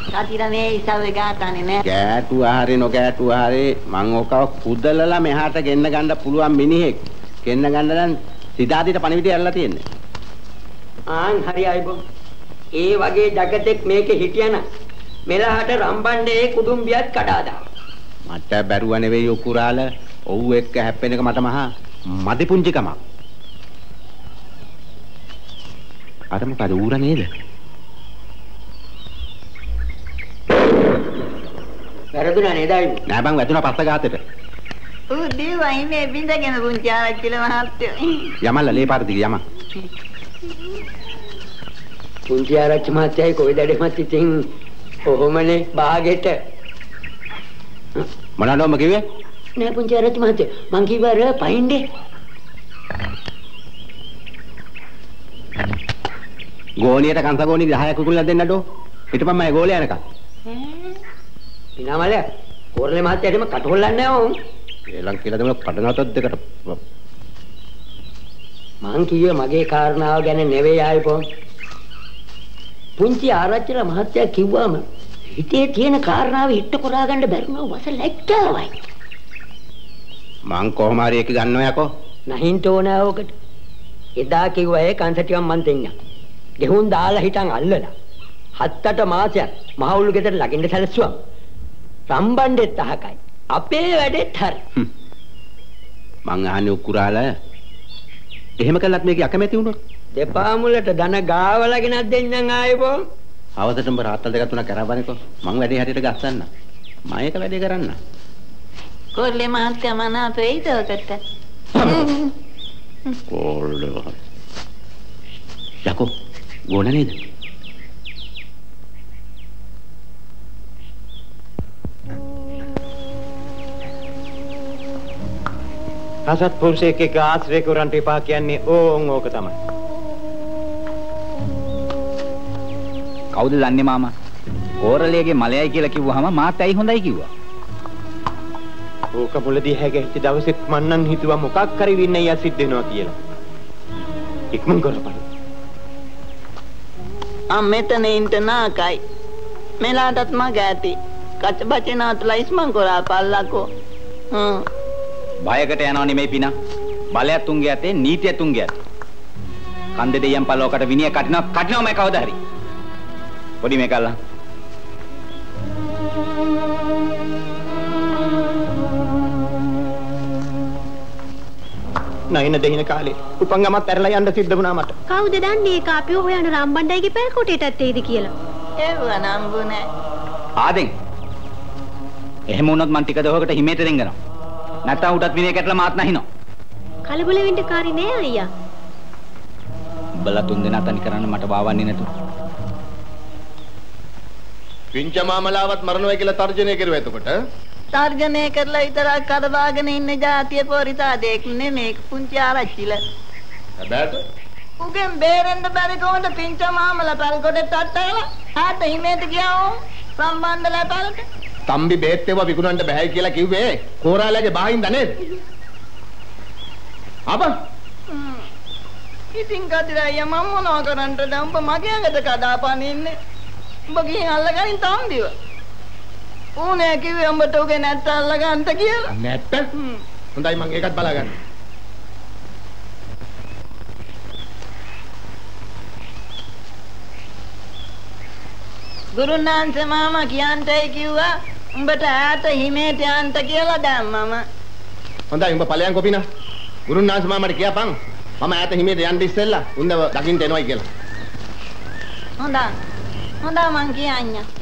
කතිර මේ ඉසව්වේ ගාතන්නේ නෑ. කෑටුවා හරි නොකෑටුවා හරි මං ඕකව කුදලලා මෙහාට ගෙන්න ගන්න පුළුවන් මිනිහෙක්. ගෙන්න ගන්න නම් සිතාදිට පණිවිඩය ඇරලා තියෙන්නේ. ආන් හරි අයිබෝ. ඒ වගේ జగතෙක් මේකේ හිටියන මෙලහට රම්බණ්ඩේ කුඩුම්බියත් කඩා දානවා. මට බැරුව නෙවෙයි උකුරාල. ඔව් එක්ක හැප්පෙන එක මට මහා මදි පුංචිකමක්. අර මොකද ඌර නේද? වැරදුනා නේද අයිබෝ? නෑ බං වැදුනා පස්ස ගාතෙට. ඌ දීවයි මේ බින්දගෙන පුංචි ආරච්චිල මහත්තයෝ. යමල්ල ලේ පාර දිග යම. පුංචි ආරච්චි මහත්තයයි කොයි දඩෙමත් ඉතින් කොහොමනේ බාගෙට මොනවද ඔබ කිව්වේ? නෑ පුංචි ආරච්චි මහත්තයා. මං කිව්වා අර පයින්ඩේ ගෝණියට කංශ ගෝණි 10ක් කුකුල්ලා දෙන්නඩෝ. හිටපන් මම ගෝලේ යනකම්. පිනාමල කෝරළේ මහත්තයාටම කටහොල්ලන්නේ නෑ ඕන් ඒලම් කියලා දෙමල කඩනතත් දෙකට. මං කිව්වේ මගේ කාරණාව ගැන නෙවෙයි ආයිපොන් පුංචි ආරච්චිලා මහත්තයා කිව්වම හිතේ තියෙන කාරණාව හිට කරා ගන්න බැරිම වස ලැජ්ජාවයි මං කොහොම හරි එක ගන්නවා යකෝ. නැහින්ට ඕනෑ ඕකට එදා කිව්වා ඒ කංශ ටිකක් මන් දෙන්නම් ගෙහුන් දාලා හිටන් අල්ලලා හත්තට මාසයක් මහවුළු ගෙදර ළඟින්ද සැලසුවා රම්බණ්ඩෙත් අහකයි අපේ වැඩෙත් හරි මං අහන්නේ උකුරාල. එහෙම කළත් මේක අකමැති වුණොත්. දෙපා මුලට ධන ගාවලගෙනත් දෙන්නම් ආයිපොන් අවසටම රාත්තල් දෙක තුනක් කරවන්නකෝ. මං වැඩේ හරියට ගස්සන්න. මම ඒක වැඩේ කරන්න. කොල්ලේ මහත්තයා මනාප වෙයිද ඔකට? කොල්ලෝ. යකෝ ගෝණ නේද? හසත් පුරුෂයෙක් එක්ක ආශ්‍රය කරන්න එපා කියන්නේ ඕන් ඕක තමයි. කවුද දන්නේ මාමා? කෝරළේගේ මලයයි කියලා කිව්වහම මාත් ඇයි හොඳයි කිව්වා. ඕක මුලදී හැගෙච්ච දවසෙත් මන්නම් හිතුවා මොකක් හරි වින්නයිය සිද්ධ වෙනවා කියලා. ඉක්මන් කරපන්. ආ මෙතන ඉන්න නාකයි. මෙලාටත් මග ඇති. කච බචනාත් ලයිස්මන් කරා පල්ලකෝ. හ්ම්. බයකට යනව නෙමෙයි පිනා. බලයක් තුන්ගේ අතේ නීතිය තුන්ගේ අතේ. කන්දේ දෙයයන් පළවකට විනිය කටිනවා කටිනවමයි කවදා හරි. පොඩි මේකල්ලා. නයින දෙහින කාලේ උපංගමත් ඇරලා යන්න සිද්ධ වුණා මට. කවුද දන්නේ ඒක අපිව හොයන රම්බණ්ඩයිගේ පැල් කොටේටත් එයිද කියලා? ඒව නම්බු නෑ. ආදෙන්. එහෙම වුණොත් මං ටික දවසකට හිමේට දෙන්නවා. නැත්තම් උටත් විනය කැටලා මාත් නැහිනවා. කලබල වෙන්න කාරි නෑ අයියා. උඹලා තුන් දෙනා තනි කරන්න මට වාවන්නේ නැතු. පිංච මාමලාවත් මරණවයි කියලා තර්ජනය කරුවා එතකොට. තර්ජනය කරලා විතරක් කඩවාගෙන ඉන්න જાතිය පොරිතා දෙක් නෙමේ පුංචි ආරච්චිල. හැබැයිට උගෙන් බේරෙන්න බැරි කොහොමද පිංච මාමලා පල්කොටට අට්ටලා ආත හිමේට ගියා ඕ සම්බන්ධලා පල්ට. තම්බි බේත් ඒවා විකුණන්න බෑ කියලා කිව්වේ කෝරාලගේ බාහින්ද නේද? අප ඉතින් කදිරාය මම මොනවා කරන්නද උඹ මගේ අඟට කඩාපනින්නේ. උඹ ගිහින් අල්ලගනින් තම්බිව. ඌනේ කිව්වේ උඹට උගේ නැත්ත අල්ලගන්න කියලා. නැත්ත? හොඳයි මං ඒකත් බලාගන්න. ගුරුනාන්ස මාමා කියන්ටයි කිව්වා උඹට ඈත හිමේට යන්න කියලා දැම්මම. හොඳයි උඹ ඵලයන් කොපිනා. ගුරුනාන්ස මාමට කියපන්. මම ඈත හිමේට යන්න ඉස්සෙල්ලා උන්ව දකින්න එනවයි කියලා. හොඳා. හොඳා මං කියන්න.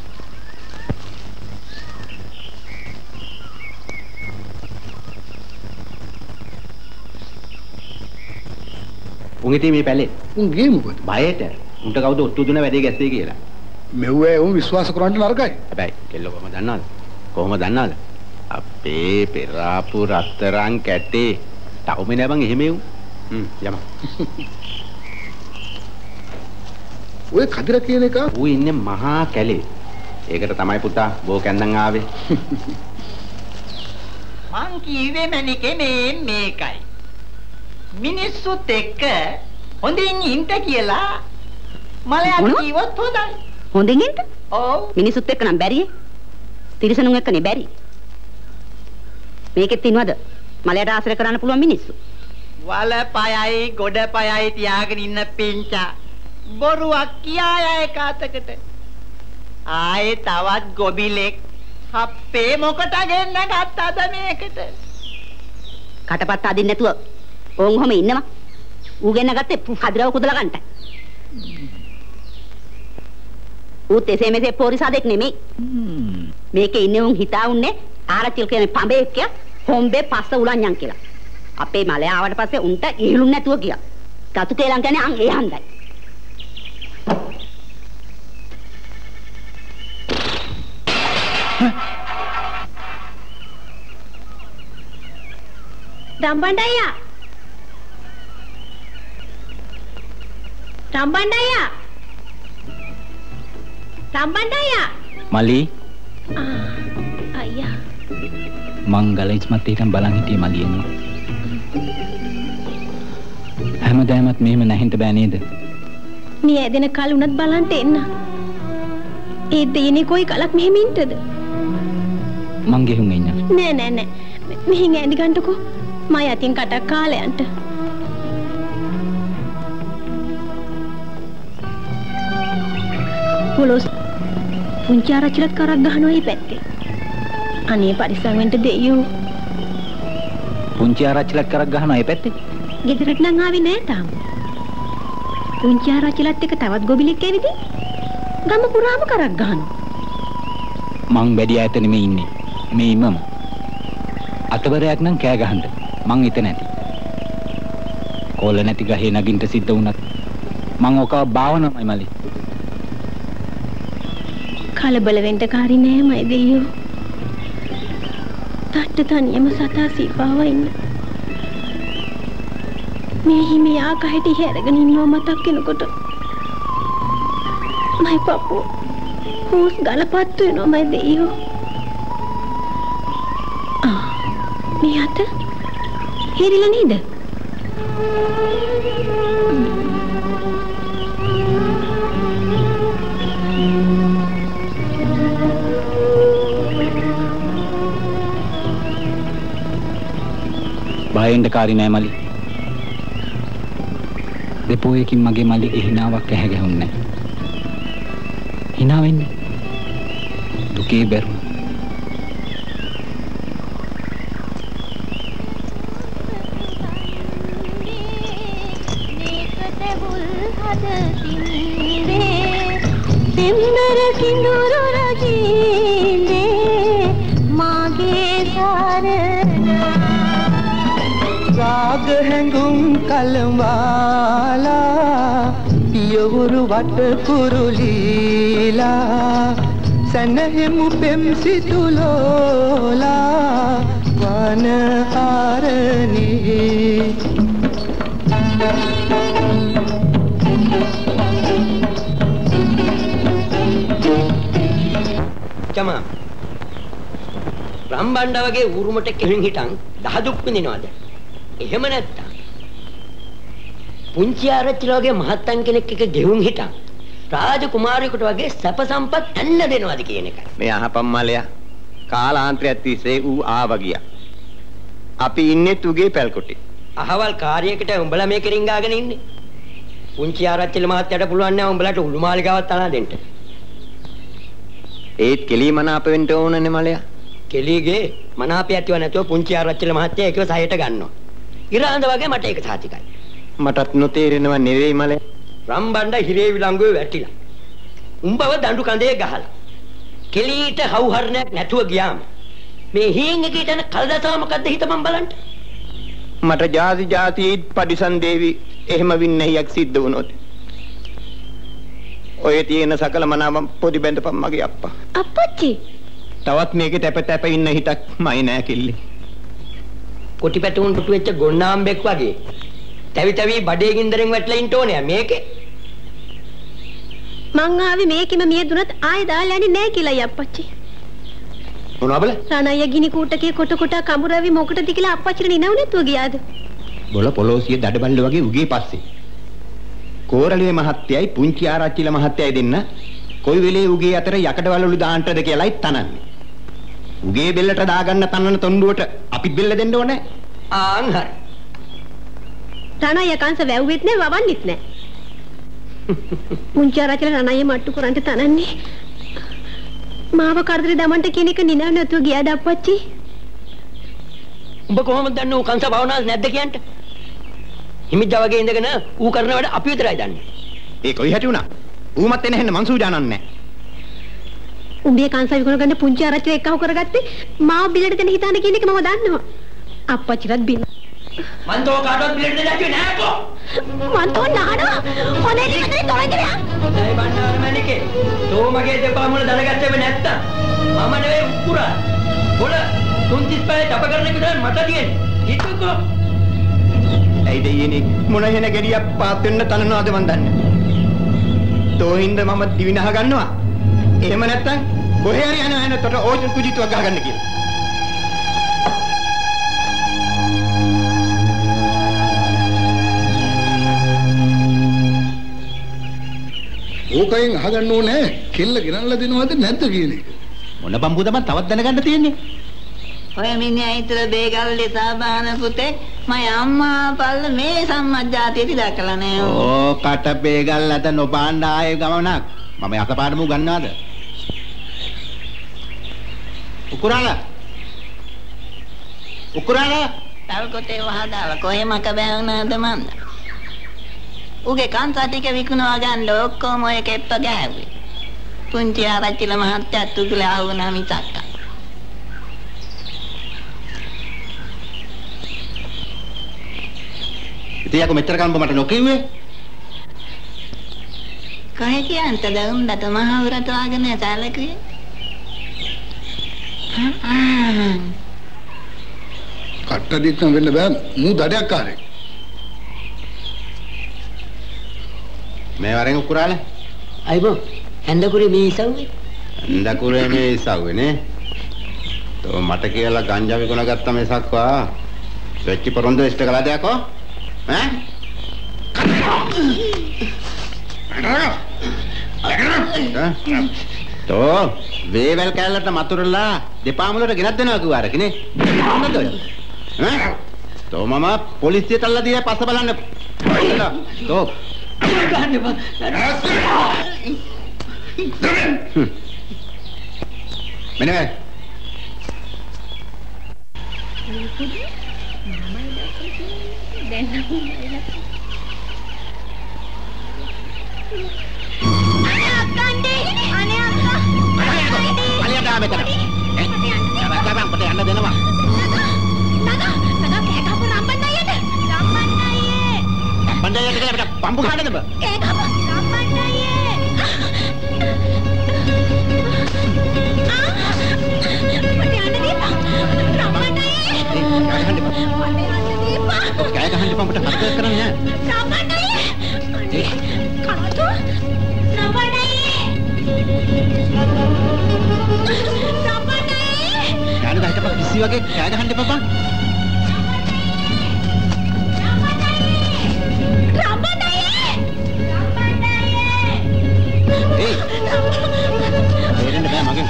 උන් ඉතින් මේ පැලේ. උන් ගියේ මොකද? බයට. උන්ට කවුද ඔත්තු දුන වැඩේ ගැස්සේ කියලා. මෙව්වේ උන් විශ්වාස කරන්න නරකයි. හැබැයි කෙල්ල කොහම දන්නවද? කොහොම දන්නවද? අපේ පෙරාපු රත්තරන් කැටේ තවම නෑ බං එහෙම එව්. හ්ම් යම. [laughs] ඔය කදිර කියන එක ඌ ඉන්නේ මහා කැලේ. ඒකට තමයි පුතා බෝ කැන්දන් ආවේ. [laughs] මං කීවේ මැනිකේ මේ මේකයි. මිනිස්සුත් එක්ක හොඳින් ඉන්න කියලා මොනව? කිව්වොත් හොඳයි. හොඳින් ඉන්න? ඔව්. මිනිසුත් එක්ක නම් බැරියේ. තිරිසනුන් එක්කනේ බැරි. මේකෙත් ඉන්නවද? මලයට ආශ්‍රය කරන්න පුළුවන් මිනිස්සු. වල පයයි ගොඩ පයයි තියාගෙන ඉන්න පිංචා බොරුවක් කියාය කාතකට ආයේ තවත් ගොබිලෙක් හප්පේ මොකට ගෙන්න ගත්තද මේකට කටපත් අදින්න නැතුව ඕන් ඔහම ඉන්නවා. ඌ ගෙන්න ගත්තේ කදිරව කුදලා ගන්නට. ඌත් එසේ මෙසේ පොරිසාදෙක් නෙමෙයි. මේකේ ඉන්නේ උන් හිතා උන්නේ ආරච්චිල් කියන්නේ පඹේක් හොම්බේ පස්ස උලන්යන් කියලා. අපේ මලය ආවට පස්සේ උන්ට ඉහිලුන් නැතුව ගියා. ගතු කේලම් කියන්නේ අන් ඒ හන්දයි. රම්බණ්ඩ අයියා. රම්බණ්ඩ අයියා. රම්බණ්ඩ අයියා. මලි අයියා. මං ගලයිස්මත් හිටන් බලන් හිටියේ මලියෙන්ම. හැමදාමත් මෙහෙම නැහින්ට බෑ නේද? මේ ඇදෙන කල උනත් බලන්ට එන්න. ඒ දෙයනේ කොයි කලක් මෙහෙම ඉන්නද? මං ගෙහුම් එන්න. නෑ නෑ නෑ. මෙහින් ඇඳි ගන්නකෝ. මම යතින් කටක් කාලයන්ට. පොලොස් පුංචි ආරච්චිලත් කරක් ගහනවා මේ පැත්තේ. අනේ පරිස්සම් වෙන්න දෙයියෝ. පුංචි ආරච්චිලක් කරක් ගහනවා ඒ පැත්තේ. ගෙදරට නම් ආවේ නෑ තාම. පුංචි ආරච්චිලත් එක්ක තවත් ගොබිලෙක් ඇවිදින් ගම පුරාම කරක් ගහනවා. මං වැඩි ඈත නෙමෙයි ඉන්නේ. මේ ඉමම. අතවරයක් නම් කෑ ගහන්න. මං එතන නැති. කෝල නැති ගහේ නගින්ට සිද්ධ වුණත් මං ඔක භාවනමයි මලි. කලබල වෙන්න කාරි නෑමයි දෙයියෝ. තට්ට තනියම සතා සීපාව ඉන්න. මේ හිමියා කහිටි හැරගෙන ඉන්නව මතක් වෙනකොට මයි පප්පෝ හූස් ගලපත් වෙනවා මයි දෙයියෝ. ආ මේ අත හිරිලා නේද? බයෙන්ද කාරි නෑ මලි. දෙපොයකින් මගේ මලිගේ හිනාවක් ඇහැ ගැහුන්නේ නෑ. hina වෙන්නේ. දුකේ බැරුව. රාග හැඟුම් කලවාලා පියවුරු වට කුරුලීලා සැනහෙමු පෙම් සිතුලෝලා වන ආරණී චමා රම්බණ්ඩ වගේ උරුමට කෙලින් හිටන් දහදුක් විඳිනවද? එහෙම නැත්තම් පුංචි ආරච්චිලා වගේ මහත්තන් කෙනෙක් එක ගෙවුම් හිටන් රාජකුමාරියෙකුට වගේ සැප සම්පත් ඇන්න දෙනවද කියන එකයි. මේ අහපම් මලයා කාලාන්තරයක් තිස්සේ ඌ ආවා ගියා. අපි ඉන්නේ තුගේ පැල්කොටි. අහවල් කාර්යයකට උඹලා මේ කෙරින් ගාගෙන ඉන්නේ. පුංචි ආරච්චිල මහත්තයාට පුළුවන් නෑ උඹලාට උළු මාලිගාවක් තනා දෙන්න. ඒත් කෙලී මනාප වෙන්න ඕනනේ මලයා. කෙලීගේ මනාපය ඇතිව නැතුව පුංචි ආරච්චිල මහත්තයා එකව සහයට ගන්නවා. ඉරාන්ද වගේ මට ඒක සාතිකයි. මටත් නොතේරෙනව නෙවෙයි මලයා. රම්බණ්ඩ හිරේ විලංගුවේ වැටිලා. උඹව දඬු කඳේ ගහලා. කෙලීට හවුහරණයක් නැතුව ගියාම මේ හීන් එකේ යන කල්දසම මොකද්ද හිතමන් බලන්න. මට ජාති ජාති පඩිසන් දේවි එහෙම වින්නහියක් සිද්ධ වුණොත්. ඔය තියෙන සකල මනාව පොඩි බැඳපම් මගේ අප්පා. අප්පච්චි තවත් මේකේ තැප තැප ඉන්න හිතක් මයි නෑ කිල්ලි. කොටි පැටුන් පුටු වෙච්ච ගොන්නාම්බෙක් වගේ. තැවි තැවි බඩේ ගින්දරෙන් වැටලා ඉන්න ඕනේ මේකේ. මං ආවේ මේකෙම මිය දුනත් ආයෙ දාලා යන්නේ නෑ කියලායි අප්පච්චි. මොනවද බල? රණయ్య ගිනි කූටකේ කොට කොට කඹරවි මොකටද කියලා අප්පච්චිට නිනව නැතුව ගියාද? බොල පොලෝසිය දඩබල්ල වගේ උගේ පස්සේ. කෝරළුවේ මහත්තයයි පුංචි ආරච්චිල මහත්තයයි දෙන්න කොයි වෙලේ උගේ අතර යකඩවලලු දාන්නද කියලායි තනන්නේ. උගේ බෙල්ලට දාගන්න තනන තොණ්ඩුවට අපි බෙල්ල දෙන්න ඕනේ. ආන් හරි. තනය කංශ වැව්වෙත් නෑ වවන්නෙත් නෑ. පුංචි ආරචල නනය මට්ටු කරන්ට තනන්නේ. මාව කරදරේ දමන්න කියන එක නිනව නැතුව ගියාද අප්පච්චි? උඹ කොහොමද දන්නේ ඌ කංශ භාවනාවක් නැද්ද කියන්ට? හිමිජ්ජා වගේ ඉඳගෙන ඌ කරන වැඩ අපි විතරයි දන්නේ. ඒ කොයි හැටි වුණා? ඌමත් එන හැන්න මං සූදානම් නැහැ. උඹේ කංශ විකුණ ගන්න පුංචි ආරච්චිල එක්කව කරගත්තේ මාව බිලට දෙන්න හිතාන කියන එක මම දන්නවා. අප්පච්චිටත් බිල. මන් තෝ කාටවත් බිලට දෙන්න ඇතුවේ නෑ කෝ. මන් තෝ නානවා. ඔනේ ඉතින් තොරයි කියලා. ඒ බණ්ඩාර මැනිකේ. තෝ මගේ දෙපා මුල දැනගත්තේ නැත්තම් මම නෙවෙයි උකුරා. බොල තුන් තිස් පහේ තප කරන එක මට තියෙන්නේ. හිටුකෝ ඇයිද ඊනේ මොන වෙන ගෙඩියක් පාත් වෙන්න තනනවාද මන් දන්නේ. තෝහින්ද මම දිවිනහ ගන්නවා. එහෙම නැත්තම් කොහේ හරි යන යන තොට ඕජන් කුජිතුවක් ගහගන්න කියලා. ඕකයෙන් අහගන්න ඕනේ කෙල්ල ගෙනල්ලා දෙනවද නැද්ද කියන එක. මොන බම්බුද මන් තවත් දැනගන්න තියෙන්නේ. ඔය මිනිහා හිතල බේගල්ලේ සාබාන පුතේ මම අම්මා පල්ල මේ සම්මජ්ජාතියටි දැකලා නෑ. ඕ කට බේගල් අත නොපාන්න ආයේ ගමනක්. මම යකපාඩමු ගන්නවද? උකුරාල. උකුරාල. තල්කොටේ වහදාලා කොහෙ මක බෑවුනාද මන්ද? උගේ කාන්තා ටික විකුණවා ගන්න ඔක්කොම ඔය කෙප්ප ගෑවුවේ. පුංචි ආරච්චිල මහත්තයාත් උගල ආවුනා මිසක්ක. ඉතින් යකෝ මෙච්චර කම්බ මට නොකිව්වේ? කොහෙ කියන්තද උන්දට මහවරට වාගෙන සැලකුවේ? කට්ට දික්කම් වෙන්න බෑ මූ දඩයක් කාරේ. මේ වරෙන් උකුරාල. අයිබෝ ඇඳකුරේ මේ ඉසව්වේ ඉන්දකුරේ මේ ඉසව්වේනේ. තෝ මට කියලා ගංජා විකුණ ගත්ත මිසක්වා වෙච්චි පොරොන්දු ඉෂ්ට කළාද යකෝ? ඈ? තෝ වේවැල් කැලලට මතුරලා දෙපා මුලට ගෙනත් දෙනවා කිව්වා අරකනේ. මොනද ඔය? ඈ? තෝ මම පොලිසියට අල්ලලා දීලා පස්ස බලන්න. තෝ මෙන්න මේ අලියට ආ මෙතන. ඈ? නරකම් අපිට යන්න දෙනවා. බණ්ඩයයට කියලා අපිට පම්පු ගන්නද බ? කෑ ගහන්න එපා අපිට හත්යක් කරන්න නෑ. කෑන ගහට පස්සේ කිසි වගේ කෑ ගහන්න එපා බං. ඒයි. බේරෙන්න බෑ මගෙන්.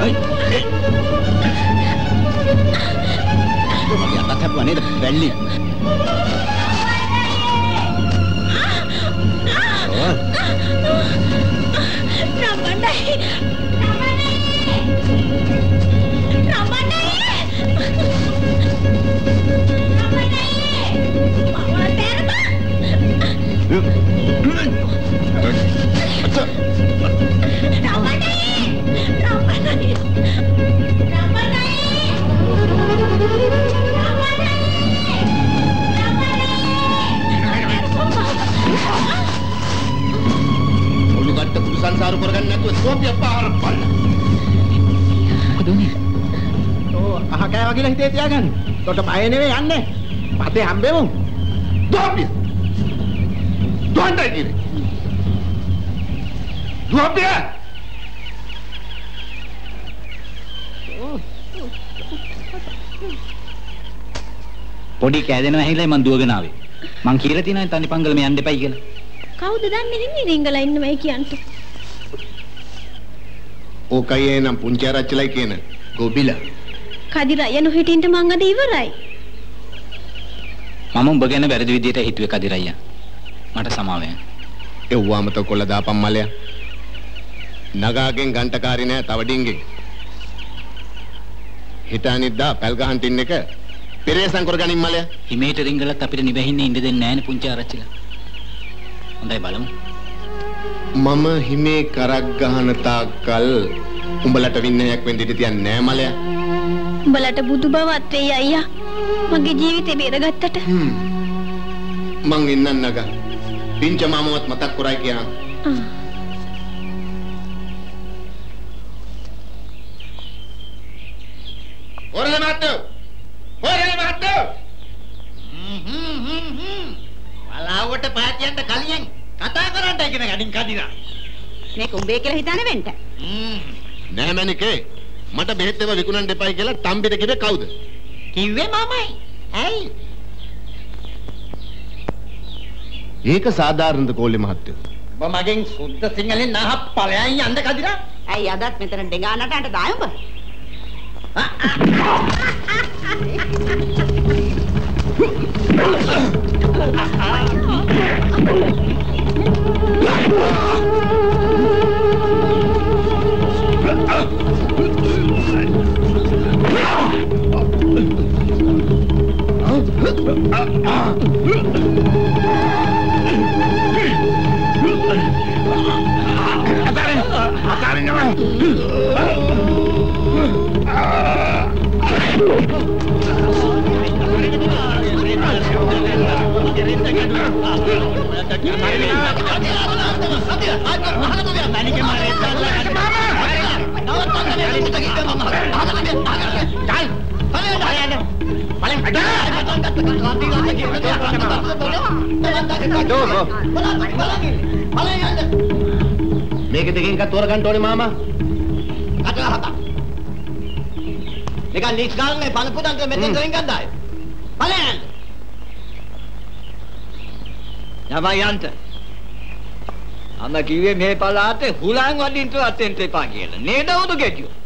හයි. මගේ අතත් හැප්පුවා නේද බැල්ලි. ඔව්. [laughs] සංසාරු කරගන්න නැතුව සෝපිය පාර පල්ල. මොකද උනේ? ඕ අහ කෑවා කියලා හිතේ තියාගන්න. තොට බය නෙවෙයි යන්නේ. පතේ හම්බෙමු. දෝපිය. දොන්ඩයි කිරි. දෝපිය. පොඩි කෑදෙනවා ඇහිලා මං දුවගෙන ආවේ. මං කියලා තියෙනවා තනි පංගලම යන්න එපයි කියලා. කවුද දන්නේ හින්නේ රිංගලා ඉන්නවයි කියන්ට. ඕකයි එනම් පුංචි ආරච්චිලයි කියන ගොබිල. කදිර යනු හිටින්ට මං අද ඉවරයි. මම උඹ ගැන වැරදි විදියට හිතුවේ කදිරయ్యා. මට සමාව වෙන්න. එව්වාම තෝ කොල්ල දාපම් මලයා. නගාගෙන් ගන්ටකාරි නෑ තව ඩිංගෙන්. හිතානිද්දා පැල් ගහන් ටින් එක පෙරේසම් කරගනින් මලයා. හිමේට රිංගලත් අපිට නිවෙහින්න ඉන්න දෙන්නේ නැහැනේ පුංචි ආරච්චිලා. හොඳයි බලමු. මම හිමේ කරක් ගහන තාක්කල් උඹලට වින්නයක් වෙන්න ඉඩ තියන්නේ නෑ මලයා. උඹලට බුදු බවත් වෙයි අයියා. මගේ ජීවිතේ බේරගත්තට? මං ඉන්නන් නග පින්ච මාමවත් මතක් කරයි කියන හොරේ මාත්තු හොරේ මාත්තු හ්ම් හ්ම් හ්ම් වලාවට පාටියන්ට කලියෙන් කතා කරන්න ඉගෙන ගනින් කදිනා මේක උඹේ කියලා හිතාන වෙන්න නෑ මැනිකේ මට බෙහෙත් ඒවා විකුණන්න එපයි කියලා තම්බිට කිව්වේ කවුද? කිව්වේ මමයි. ඇයි? ඒක සාධාරණද කෝලේ මහත්තයෝ? ඔබ මගෙන් සුද්ධ සිංහලෙන් නහ ඵලයන් යන්න කදිරා. ඇයි අදත් මෙතන ඩෙඟා නටන්න දායඹ? Jangan! මේක දෙකෙන් එකක් තෝරගන්න ඕනේ මාමා. නිකන් ලිස් ගන්න පණ පුතන්ට මෙතෙන් තරින් ගන්දාය. ඵලයන්. යමයි යන්ට. අම කිව්වේ මේ පළාතේ හුලං වඩින්ට අතෙන්ට එපා කියලා. නේද උදු ගෙඩියෝ?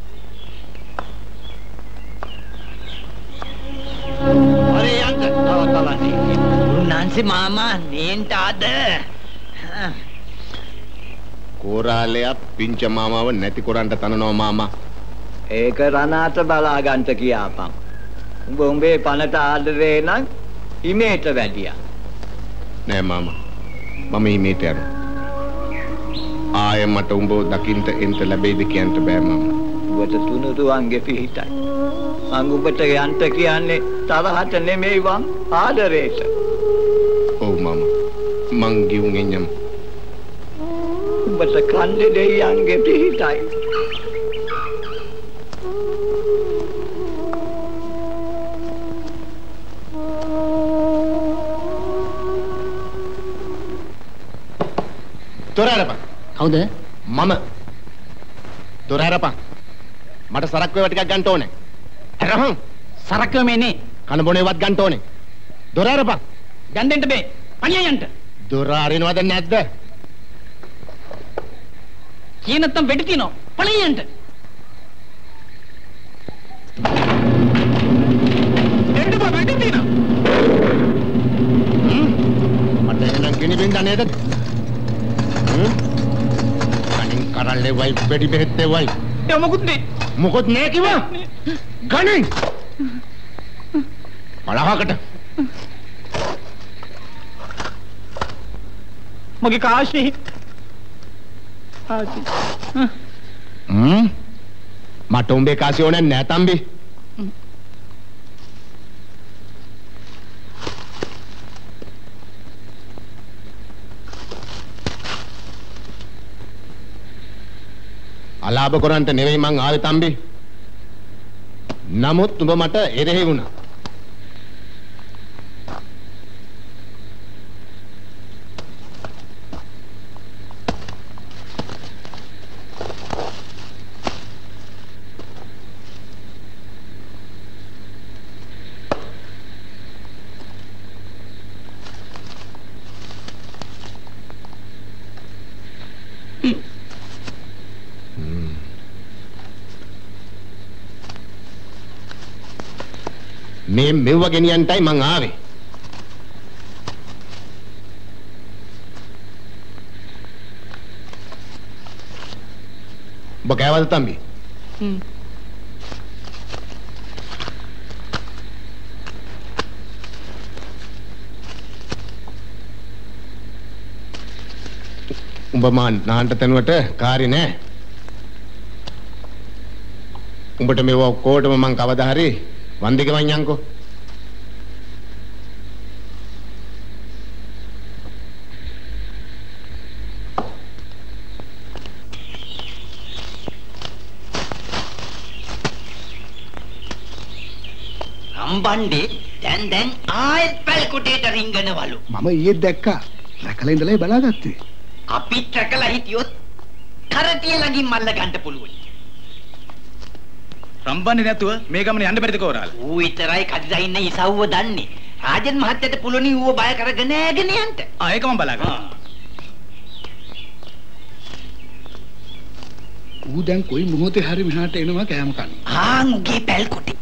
මාමා නේන්ට අද. කෝරාලයා පිංච මාමාව නැති කොරන්න තනනවා මාමා. ඒක රනාට බලා ගන්නට කියාපන්. උඹ උඹේ පනට ආදරේ නම් ඉමේට වැඩියා. නෑ මාමා. මම හිමීට යනවා. ආයෙ මට උඹව දකින්න එන්න ලැබෙයිද කියන්න බෑ මාමා. උඹට තුනුරුවන්ගේ පිහිටයි. මං උඹට යන්න කියන්නේ තරහට නෙමෙයි වන් ආදරේට. මං ගියුන් එන්නම්. උඹට කන්නේ දෙයියන්ගේ පිහිටයි. තොරාරපන්. කවුද? මම. තොරාරපන්. මට සරක් වේවා ටිකක් ගන්න ඕනේ. අරහන්. සරක්ව මේනේ. කන බොනේවත් ගන්න ඕනේ. දොරාරපන්. යන් දෙන්න බෑ. පණිය යන්න. දොර අරිනවද නැද්ද? කියන නැත්තම් වෙඩි තියනවා. පණිය යන්න. එන්න බා වැඩි තියනවා. මට එහෙනම් ගිනි බින්ද නේද? හ්ම්? කණින් කරල්ලේ වයි වෙඩි බෙහෙත්තේ වයි. ඒ මොකුත් නේ. මොකොත් නෑ කිව්වා? ගණන්. පළහකට. මගේ කාශේ. ආචි. හ්ම්? මට උඹේ කාසිය ඕනේ නෑ තම්බි. අලාභ කරන්ට නෙවෙයි මං ආවේ තම්බි. නමුත් උඹ මට එරෙහි වුණා. මේ මෙව්ව ගෙනියන්ටයි මං ආවේ. ඔබ කෑවද තම්බි? හ්ම්. උඹ මා නාන්න තැනුවට කාරි නෑ. උඹට මේව ඔක්කොටම මං කවදා හරි වන්දික වඤ්ඤංකෝ. රම්බණ්ඩේ දැන් දැන් ආයෙත් පැල් කුටේට රිංගනවලු. මම ඊයේ දැක්කා. රැකලා ඉඳලා බලාගත්තේ. අපි ට්‍රකලා හිටියොත් කරටිය ළඟින් මල්ල ගන්න පුළුවන්. රම්බන්නේ නැතුව මේ ගමන යන්න බැරිද කෝරාල? ඌ විතරයි කඩිලා ඉන්න ඉසව්ව දන්නේ. රාජන් මහත්තයට පුළුවනි ඌව බය කරගෙන ඇගෙන යන්න. ආ ඒක මම බලාගන්නවා. ඌ දැන් කොයි මොහොතේ හරි මෙහාට එනවා කෑම කන්න. ආන් උගේ පැල් කොටි.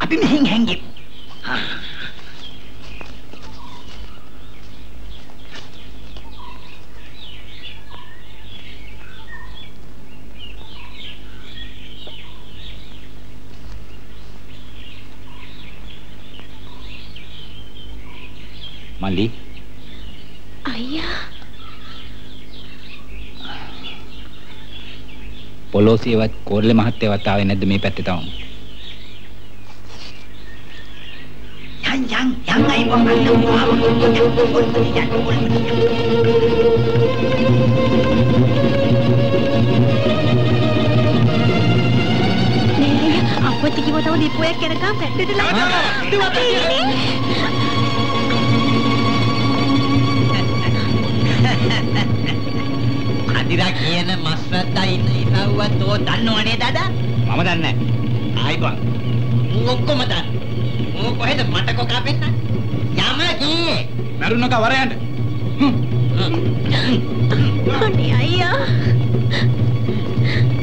අපි මෙහෙන් හැංගෙමු. මල්ලි. අයියා. පොලෝසියවත් කෝරළේ මහත්තයවත් ආවේ නැද්ද මේ පැත්තේ තවම? යන් යන් යන් අය වමන්න වාව. අපත්ති කිව්ව තව දීපුවක් කරකම් පැත්තට අදිරා කියන මස් රද්දා ඉන්න ඉසව්වත් ඕ දන්නවනේ දාදා? මම දන්නේ ආයි බං. ඌ ඔක්කොම දන්න. ඌ කොහෙද මට කොකා පෙන්නන්නේ? යම කීයේ. මරුණක වර යන්න. අනේ අයියා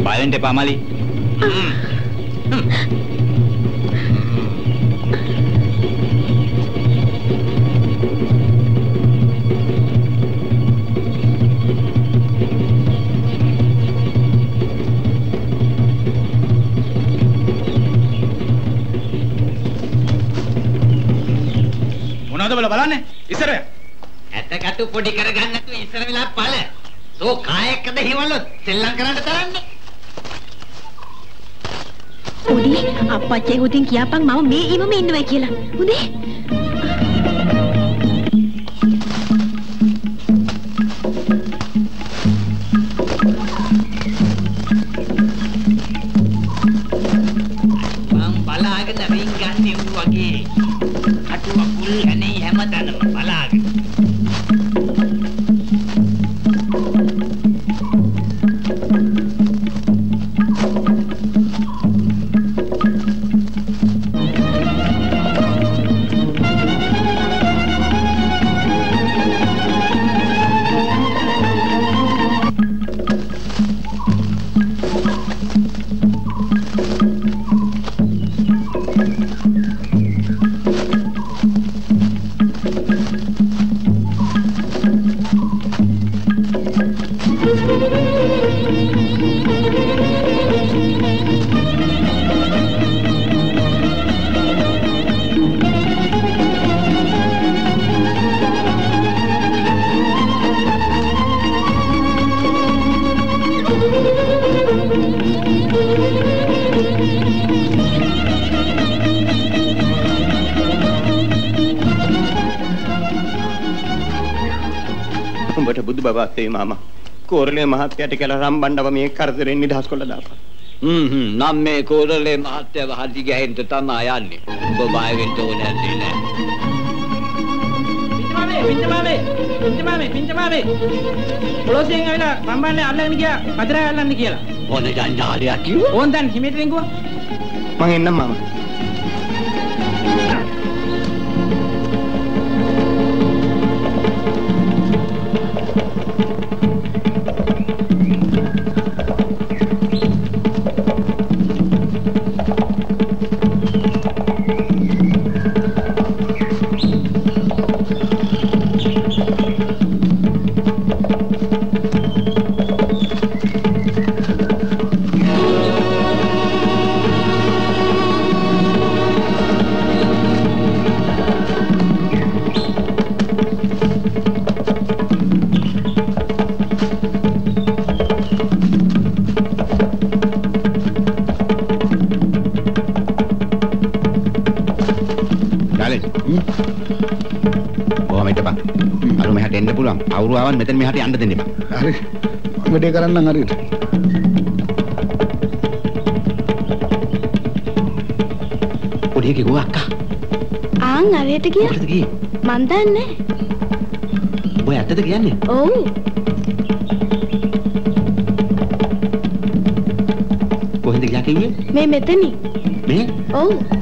බය වෙන්න එපා මලි. බල බලන්නේ? ඉස්සර. ඇටකටු පොඩි කරගන්න නැතුව ඉස්සර වෙලා පළ. සෝ කායකද හිවලොත් සෙල්ලම් කරන්න තරන්නේ. උදේ අප්පච්චි උදින් කියපන් මම මේ ඉමම ඉන්නවා කියලා. උදේ කෝරළේ මහත්තයාට කියලා රම්බණ්ඩව මේ කරදරෙන් නිදහස් කළා දාපන්. හ්ම් හ්ම් නම් මේ කෝරළේ මහත්තයව හදි ගහින්න තමයි යන්නේ. ඔබ බය වෙන්න ඕනේ නැන්නේ නෑ. පින්චමාමේ පින්චමාමේ පින්චමාමේ පොලොසියෙන් ඇවිල්ලා රම්බන්නේ අල්ලන්න ගියා පතරය අල්ලන්න කියලා. ඕන ජංජාලයක් කිව්වා. ඕන් දැන් හිමීට රින්ගුවා. මං එන්නම් මාමා. වැඩේ කරන්නම් හරියට. පොඩි කිව්වා අක්කා. ආන් අරයට ගියා කොහෙද ගියේ? මන් දන්නේ උඹ ඇත්තද කියන්නේ? ඔව්. කොහෙන්ද ගියා කිව්වේ? මේ මෙතනින්. මේ ඔව්.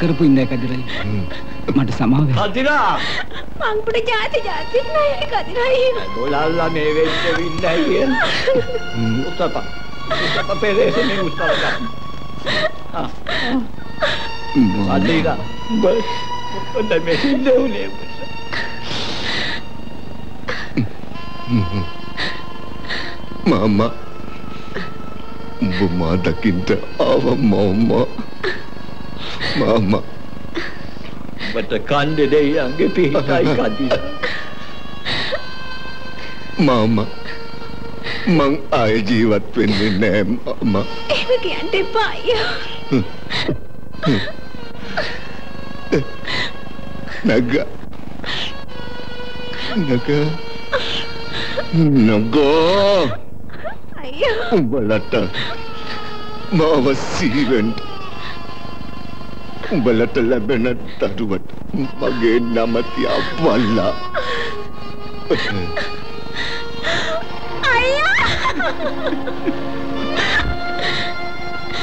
කරපු ඉඳ කදිරයි. මට සමාව වෙන්න. කදිරා මං පුඩ ජාති ජාති නෑ කදිරයි. ගොල්ලල්ලා මේ වෙච්ච වින්නයි කියන. උත්තප. උත්තප පෙරේසනේ උත්තප. ආ. කදිරා බස් මොකද මේ හින්දුනේ මාමා උඹ මා දකින්ට ආව මාමා මාමා මට කණ්ඩ දෙයියන්ගේ පිහිටයි කදිරා මාමා මං ආය ජීවත් වෙන්නේ නෑ මාමා එහෙම කියන්න එපා අයියෝ. නග. නග. නගෝ. අයියෝ. උඹලට මාව සීවෙන්ට උඹලට ලැබෙන දරුවට මගේ නම තියා වල්ලා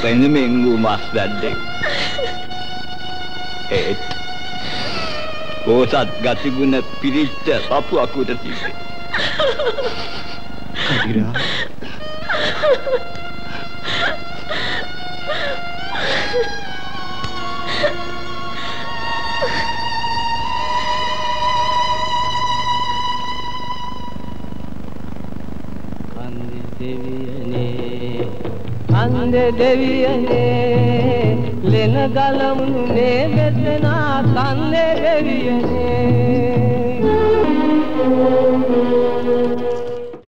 Benjamin Gumas දැද්දෙක්. ඒත් පෝසත් ගතිගුණ පිරිච්ච පපුවකුට තිබේ. කදිරා දෙවියනේ ලෙන ගලමුණු මේ වෙසනා කන්ද දෙවියනේ